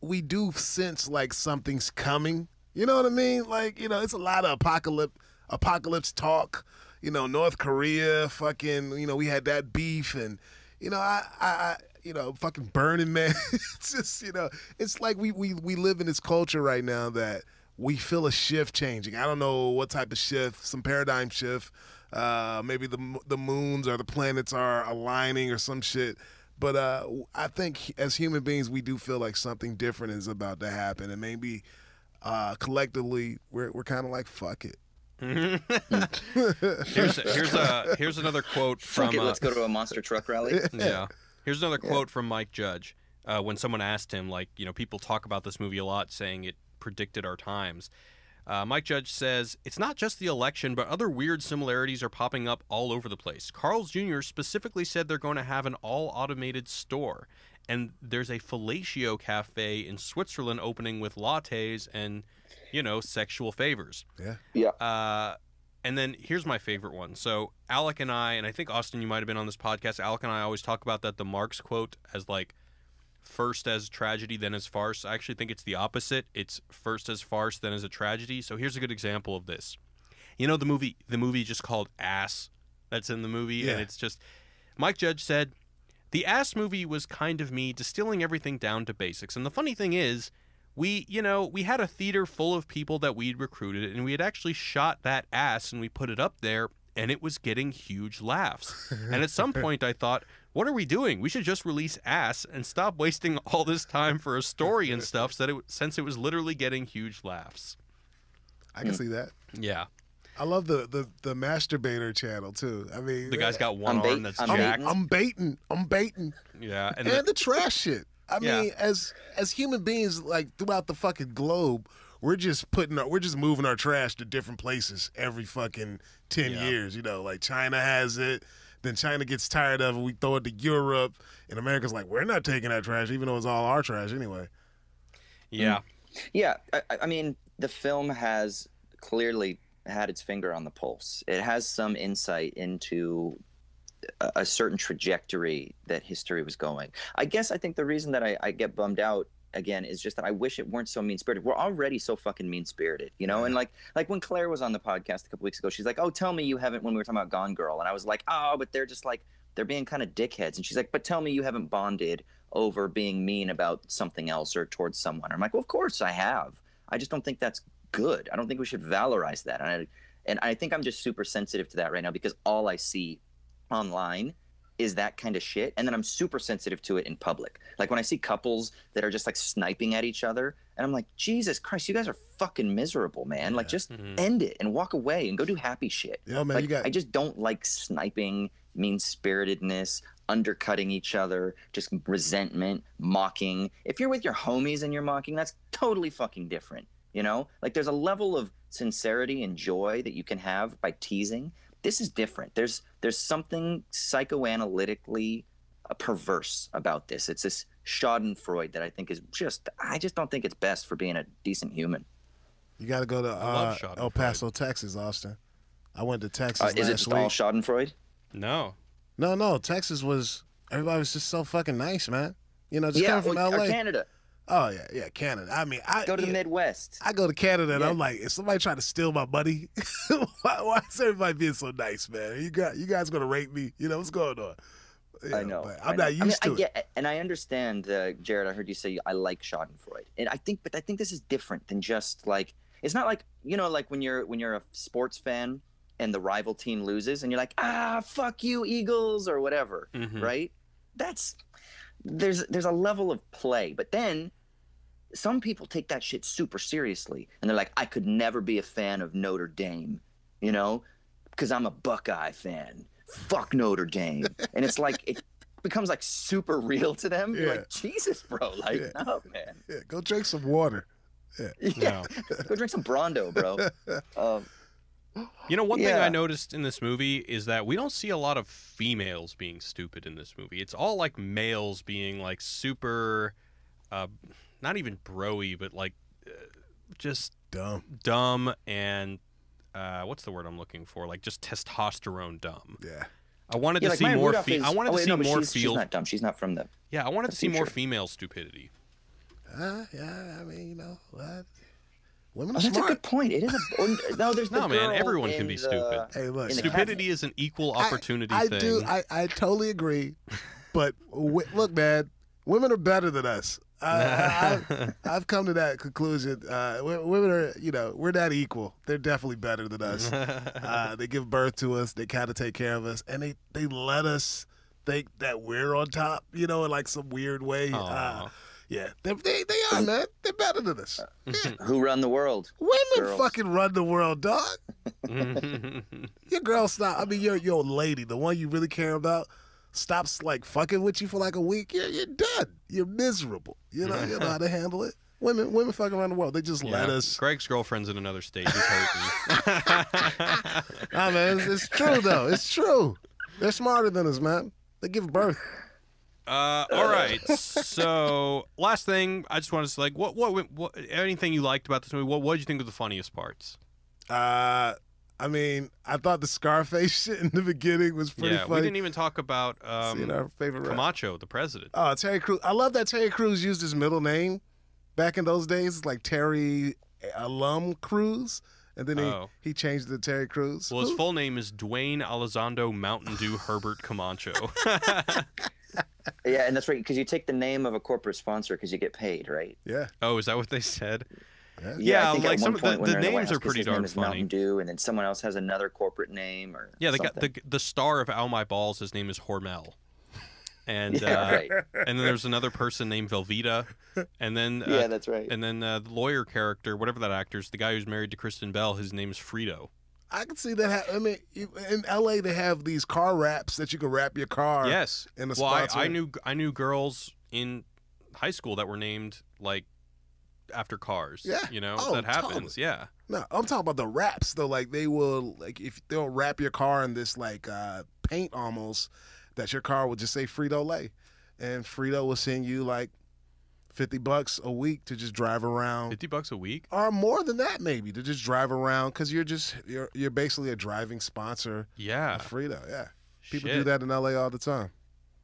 Speaker 2: we do sense like something's coming. You know what I mean? Like, you know, it's a lot of apocalypse apocalypse talk. You know, North Korea, fucking, you know, we had that beef and you know, I I, I you know, fucking Burning Man. it's just, you know, it's like we, we we live in this culture right now that we feel a shift changing. I don't know what type of shift, some paradigm shift. Uh, maybe the the moons or the planets are aligning or some shit. But uh, I think as human beings, we do feel like something different is about to happen, and maybe uh, collectively we're we're kind of like fuck it.
Speaker 1: here's here's a here's another quote from
Speaker 3: Fuck it,
Speaker 1: uh,
Speaker 3: let's go to a monster truck rally.
Speaker 1: yeah. Here's another quote from Mike Judge uh, when someone asked him, like, you know, people talk about this movie a lot, saying it predicted our times. Uh, Mike Judge says it's not just the election, but other weird similarities are popping up all over the place. Carl's Jr. specifically said they're going to have an all-automated store, and there's a fellatio cafe in Switzerland opening with lattes and, you know, sexual favors.
Speaker 2: Yeah.
Speaker 3: Yeah.
Speaker 1: Uh, and then here's my favorite one. So Alec and I, and I think Austin, you might have been on this podcast. Alec and I always talk about that the Marx quote as like first as tragedy, then as farce. I actually think it's the opposite. It's first as farce, then as a tragedy. So here's a good example of this. You know the movie, the movie just called Ass. That's in the movie,
Speaker 2: Yeah.
Speaker 1: and it's just Mike Judge said the Ass movie was kind of me distilling everything down to basics. And the funny thing is, we, you know, we had a theater full of people that we'd recruited, and we had actually shot that ass and we put it up there, and it was getting huge laughs. and at some point, I thought, what are we doing? We should just release ass and stop wasting all this time for a story and stuff, so that it, since it was literally getting huge laughs.
Speaker 2: I can hmm. see that.
Speaker 1: Yeah,
Speaker 2: I love the the the masturbator channel too. I mean,
Speaker 1: the guy's got one
Speaker 3: I'm bait-
Speaker 1: arm that's
Speaker 3: I'm
Speaker 1: jacked.
Speaker 2: I'm baiting. I'm baiting.
Speaker 1: yeah, and,
Speaker 2: And,
Speaker 1: the-
Speaker 2: the trash shit. I
Speaker 1: Yeah.
Speaker 2: mean, as as human beings, like throughout the fucking globe, we're just putting our, we're just moving our trash to different places every fucking ten
Speaker 1: Yeah.
Speaker 2: years. You know, like China has it. Then China gets tired of it. We throw it to Europe, and America's like, we're not taking that trash, even though it's all our trash anyway.
Speaker 1: yeah, mm.
Speaker 3: Yeah, I, I mean, the film has clearly had its finger on the pulse. It has some insight into a, a certain trajectory that history was going. I guess I think the reason that I, I get bummed out again is just that I wish it weren't so mean spirited. We're already so fucking mean spirited, you know. And like like when Claire was on the podcast a couple weeks ago, she's like, "Oh, tell me you haven't." When we were talking about Gone Girl, and I was like, "Oh, but they're just like they're being kind of dickheads." And she's like, "But tell me you haven't bonded over being mean about something else or towards someone." I'm like, "Well, of course I have. I just don't think that's good. I don't think we should valorize that." And I, and I think I'm just super sensitive to that right now because all I see online is that kind of shit and then i'm super sensitive to it in public. Like when i see couples that are just like sniping at each other and i'm like jesus christ you guys are fucking miserable man. Like just
Speaker 1: Mhm.
Speaker 3: end it and walk away and go do happy shit.
Speaker 2: Yeah, man,
Speaker 3: like
Speaker 2: you got
Speaker 3: i just don't like sniping mean spiritedness undercutting each other just resentment mocking. If you're with your homies and you're mocking that's totally fucking different you know? Like there's a level of sincerity and joy that you can have by teasing this is different. There's there's something psychoanalytically uh, perverse about this. It's this Schadenfreude that I think is just I just don't think it's best for being a decent human.
Speaker 2: You got to go to
Speaker 1: love
Speaker 2: uh, El Paso, Texas, Austin. I went to Texas
Speaker 3: Uh,
Speaker 2: last
Speaker 3: is it just
Speaker 2: week.
Speaker 3: all Schadenfreude?
Speaker 1: No.
Speaker 2: no, no, Texas was everybody was just so fucking nice, man. You know, just
Speaker 3: yeah,
Speaker 2: coming from
Speaker 3: or, or
Speaker 2: LA.
Speaker 3: Canada.
Speaker 2: Oh yeah, yeah, Canada. I mean, I
Speaker 3: Go to the
Speaker 2: yeah,
Speaker 3: Midwest.
Speaker 2: I go to Canada and
Speaker 3: Yeah.
Speaker 2: I'm like, is somebody trying to steal my money? why, why is everybody being so nice, man? You got you guys gonna rape me? You know what's going on? You
Speaker 3: I know.
Speaker 2: but
Speaker 3: I
Speaker 2: I'm
Speaker 3: know.
Speaker 2: not used
Speaker 3: I mean,
Speaker 2: to
Speaker 3: I
Speaker 2: it.
Speaker 3: get, and I understand, uh, Jared. I heard you say I like Schadenfreude, and I think, but I think this is different than just like it's not like you know, like when you're when you're a sports fan and the rival team loses, and you're like, ah, fuck you, Eagles, or whatever,
Speaker 1: Mhm.
Speaker 3: right? That's there's there's a level of play, but then some people take that shit super seriously, and they're like, I could never be a fan of Notre Dame, you know, because I'm a Buckeye fan. Fuck Notre Dame, and it's like it becomes like super real to them.
Speaker 2: Yeah.
Speaker 3: like, Jesus, bro, like,
Speaker 2: Yeah.
Speaker 3: no, man,
Speaker 2: Yeah, go drink some water.
Speaker 3: yeah, go drink some Brawndo, bro. Um,
Speaker 1: You know, one thing I noticed in this movie is that we don't see a lot of females being stupid in this movie. It's all like males being like super, uh, not even broy, but like uh, just
Speaker 2: Dumb.
Speaker 1: dumb and uh, what's the word I'm looking for? Like just testosterone dumb.
Speaker 2: Yeah.
Speaker 1: I wanted
Speaker 3: yeah,
Speaker 1: to
Speaker 3: like
Speaker 1: see
Speaker 3: Maya
Speaker 1: more.
Speaker 3: Rudolph
Speaker 1: Fe-
Speaker 3: is-
Speaker 1: I wanted
Speaker 3: oh,
Speaker 1: to see
Speaker 3: no,
Speaker 1: more
Speaker 3: she's, she's not dumb. She's not from the.
Speaker 1: yeah, I wanted
Speaker 3: the
Speaker 1: to see more female stupidity.
Speaker 2: Uh, yeah, I mean, you know, what? Women
Speaker 3: Oh,
Speaker 2: are
Speaker 3: that's a good point. It is a no. There's the
Speaker 1: No, man, everyone can be
Speaker 3: the-
Speaker 1: stupid.
Speaker 2: Hey, look,
Speaker 1: Stupidity is an equal opportunity
Speaker 2: I, I
Speaker 1: thing.
Speaker 2: do. I, I totally agree. But w- look, man, women are better than us. I, I, I've come to that conclusion. Uh, women are, you know, we're not equal. They're definitely better than us. Uh, they give birth to us. They kind of take care of us, and they they let us think that we're on top. You know, in like some weird way. Uh,
Speaker 1: Aw.
Speaker 2: Yeah, they, they they are, man. They're better than us.
Speaker 3: Uh, who run the world?
Speaker 2: Women
Speaker 3: Girls.
Speaker 2: fucking run the world, dog. Your girl stop. I mean, your your lady, the one you really care about, stops like fucking with you for like a week. You're you're done. You're miserable. You know you know how to handle it. Women women fucking around the world. They just let us.
Speaker 1: Greg's girlfriend's in another state. He's hurting.
Speaker 2: Nah, man, it's, it's true though. It's true. They're smarter than us, man. They give birth.
Speaker 1: Uh, all right. So, last thing, I just want to say, like, what, what, what, anything you liked about this movie? What, what did you think was the funniest parts?
Speaker 2: Uh, I mean, I thought the Scarface shit in the beginning was pretty
Speaker 1: yeah, we didn't even talk about
Speaker 2: Seeing
Speaker 1: um,
Speaker 2: our favorite rap.
Speaker 1: Camacho, the president.
Speaker 2: Oh, Terry Crews. I love that Terry Crews used his middle name back in those days. It's like Terry Alan Crews. And then he,
Speaker 1: Oh.
Speaker 2: he changed it to Terry Crews.
Speaker 1: Well, his
Speaker 2: Who-
Speaker 1: full name is Dwayne Elizondo Mountain Dew Herbert Camacho.
Speaker 3: Yeah, and that's right because you take the name of a corporate sponsor because you get paid, right?
Speaker 2: yeah.
Speaker 1: oh, is that what they said?
Speaker 2: Yeah.
Speaker 1: Yeah,
Speaker 3: I think
Speaker 1: like
Speaker 3: at
Speaker 1: some
Speaker 3: one
Speaker 1: of the-
Speaker 3: point when
Speaker 1: the names
Speaker 3: White
Speaker 1: are pretty
Speaker 3: his name
Speaker 1: darn
Speaker 3: is
Speaker 1: funny.
Speaker 3: Mountain Dew, and then someone else has another corporate name or
Speaker 1: Yeah, the, guy,
Speaker 3: something.
Speaker 1: the the star of Ow My Balls, his name is Hormel. And
Speaker 3: yeah,
Speaker 1: uh,
Speaker 3: right.
Speaker 1: and then there's another person named Velveeta, and then uh,
Speaker 3: yeah, that's right.
Speaker 1: and then uh, the lawyer character, whatever that actor's, the guy who's married to Kristen Bell, his name is Frito.
Speaker 2: I can see that. Ha- I mean, in LA, they have these car wraps that you can wrap your car.
Speaker 1: yes.
Speaker 2: in the
Speaker 1: well, I. I knew I knew girls in high school that were named like after cars.
Speaker 2: Yeah.
Speaker 1: You know
Speaker 2: Oh,
Speaker 1: that happens.
Speaker 2: totally.
Speaker 1: Yeah.
Speaker 2: No, I'm talking about the wraps though. Like they will, like if they'll wrap your car in this like uh, paint almost, that your car will just say Frito Lay, and Frito will send you like fifty bucks a week to just drive around,
Speaker 1: Fifty bucks a week.
Speaker 2: or more than that maybe to just drive around because you're just you're you're basically a driving sponsor
Speaker 1: Yeah.
Speaker 2: of Frito. Yeah, people
Speaker 1: Shit.
Speaker 2: do that in LA all the time.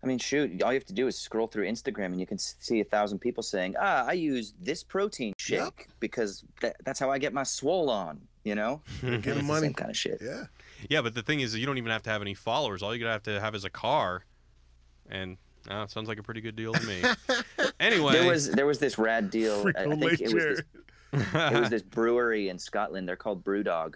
Speaker 3: I mean, shoot, all you have to do is scroll through Instagram and you can see a thousand people saying, "Ah, I use this protein shake
Speaker 2: Yep.
Speaker 3: because tha- that's how I get my swole on." You know,
Speaker 2: Getting
Speaker 3: the
Speaker 2: money.
Speaker 3: same kind of shit.
Speaker 2: Yeah,
Speaker 1: Yeah, but the thing is, you don't even have to have any followers. All you gotta have to have is a car, and uh, sounds like a pretty good deal to me. anyway,
Speaker 3: There was there was this rad deal. I, I think it was this, it was this brewery in Scotland. They're called Brewdog.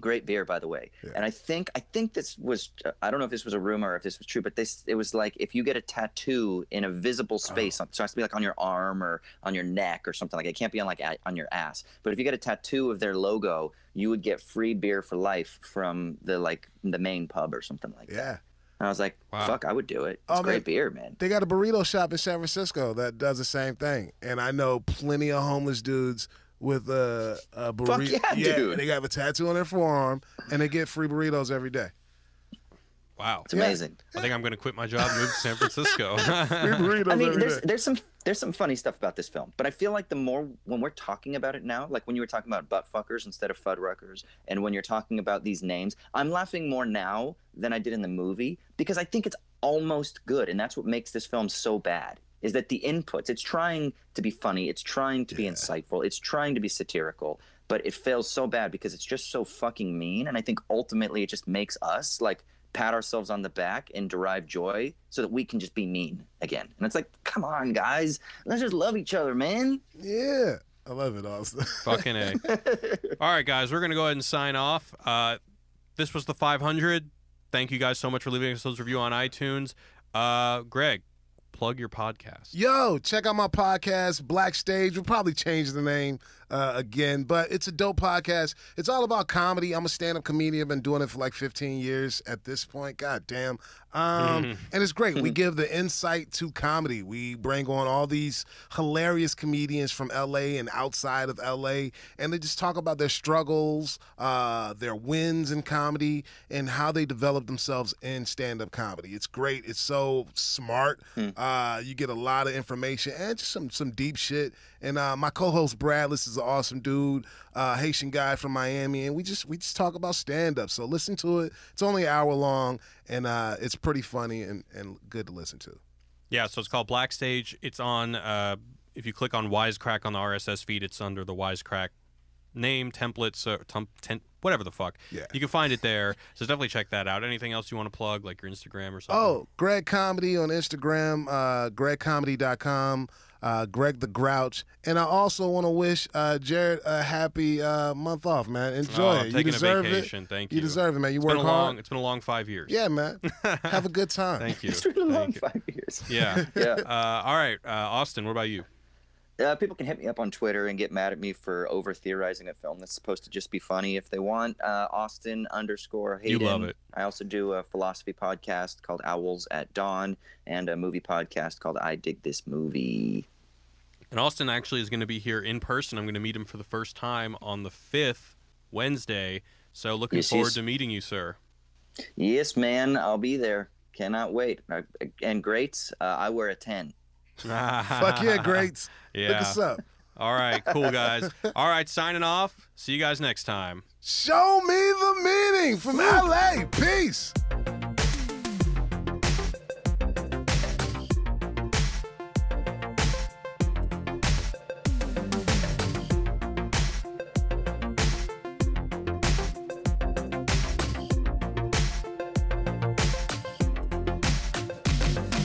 Speaker 3: Great beer, by the way.
Speaker 2: Yeah.
Speaker 3: And I think I think this was I don't know if this was a rumor or if this was true, but this it was like if you get a tattoo in a visible space, so it has to be like on your arm or on your neck or something like it can't be on like a, on your ass. But if you get a tattoo of their logo, you would get free beer for life from the like the main pub or something like that.
Speaker 2: Yeah.
Speaker 3: And I was like,
Speaker 1: Wow.
Speaker 3: fuck, I would do it. It's
Speaker 2: Oh, man.
Speaker 3: great beer, man.
Speaker 2: They got a burrito shop in San Francisco that does the same thing. And I know plenty of homeless dudes with a, a burrito.
Speaker 3: yeah, dude.
Speaker 2: And they have a tattoo on their forearm, and they get free burritos every day.
Speaker 1: Wow.
Speaker 3: It's amazing.
Speaker 1: I think I'm going to quit my job and move to San Francisco.
Speaker 3: I mean, there's
Speaker 2: day.
Speaker 3: there's some there's some funny stuff about this film, but I feel like the more when we're talking about it now, like when you were talking about butt fuckers instead of fuddruckers, and when you're talking about these names, I'm laughing more now than I did in the movie because I think it's almost good, and that's what makes this film so bad. Is that the inputs? It's trying to be funny, it's trying to be
Speaker 2: Yeah.
Speaker 3: insightful, it's trying to be satirical, but it fails so bad because it's just so fucking mean, and I think ultimately it just makes us like pat ourselves on the back and derive joy so that we can just be mean again. And it's like, come on, guys, let's just love each other, man.
Speaker 2: Yeah, I love it, Austin.
Speaker 1: Fucking A. All right, guys, we're going to go ahead and sign off. Uh, this was the 500. Thank you guys so much for leaving us those review on iTunes. Uh, Greg, plug your podcast.
Speaker 2: Yo, check out my podcast, Black Stage. We'll probably change the name uh, again, but it's a dope podcast. It's all about comedy. I'm a stand up comedian. I've been doing it for like 15 years at this point. God damn. Um, and it's great. We give the insight to comedy. We bring on all these hilarious comedians from LA and outside of LA, and they just talk about their struggles, uh, their wins in comedy, and how they develop themselves in stand up comedy. It's great. It's so smart. Uh, you get a lot of information and just some some deep shit. And uh, my co-host Bradless is an awesome dude, uh, Haitian guy from Miami, and we just we just talk about stand up. So listen to it. It's only an hour long, and uh, it's pretty funny and, and good to listen to.
Speaker 1: Yeah, so it's called Black Stage. It's on, uh, if you click on Wisecrack on the RSS feed, it's under the Wisecrack name, template, so, ten, whatever the fuck.
Speaker 2: Yeah.
Speaker 1: You can find it there. So definitely check that out. Anything else you want to plug, like your Instagram or something?
Speaker 2: Oh, Greg Comedy on Instagram, uh, gregcomedy.com, uh, Greg the Grouch. And I also want to wish uh, Jared a happy uh, month off, man. Enjoy
Speaker 1: Oh,
Speaker 2: it. You deserve
Speaker 1: a vacation.
Speaker 2: it.
Speaker 1: Thank
Speaker 2: You
Speaker 1: you.
Speaker 2: deserve it, man. You
Speaker 1: It's
Speaker 2: work
Speaker 1: been a
Speaker 2: hard.
Speaker 1: long. It's been a long five years.
Speaker 2: Yeah, man. Have a good time.
Speaker 1: Thank you.
Speaker 3: It's been a long
Speaker 1: you.
Speaker 3: five years.
Speaker 1: Yeah.
Speaker 3: Yeah.
Speaker 1: Uh, all right, uh, Austin. What about you?
Speaker 3: Uh, people can hit me up on Twitter and get mad at me for over theorizing a film that's supposed to just be funny if they want. Uh, Austin underscore Hayden.
Speaker 1: You love it.
Speaker 3: I also do a philosophy podcast called Owls at Dawn and a movie podcast called I Dig This Movie.
Speaker 1: And Austin actually is going to be here in person. I'm going to meet him for the first time on the fifth Wednesday. So looking
Speaker 3: Yes,
Speaker 1: forward
Speaker 3: yes.
Speaker 1: to meeting you, sir.
Speaker 3: Yes, man, I'll be there. Cannot wait. Uh, and greats, uh, I wear a 10.
Speaker 2: Fuck yeah, greats.
Speaker 1: Yeah.
Speaker 2: Look us up.
Speaker 1: All right, cool guys. All right, signing off. See you guys next time.
Speaker 2: Show me the meaning from LA. Peace.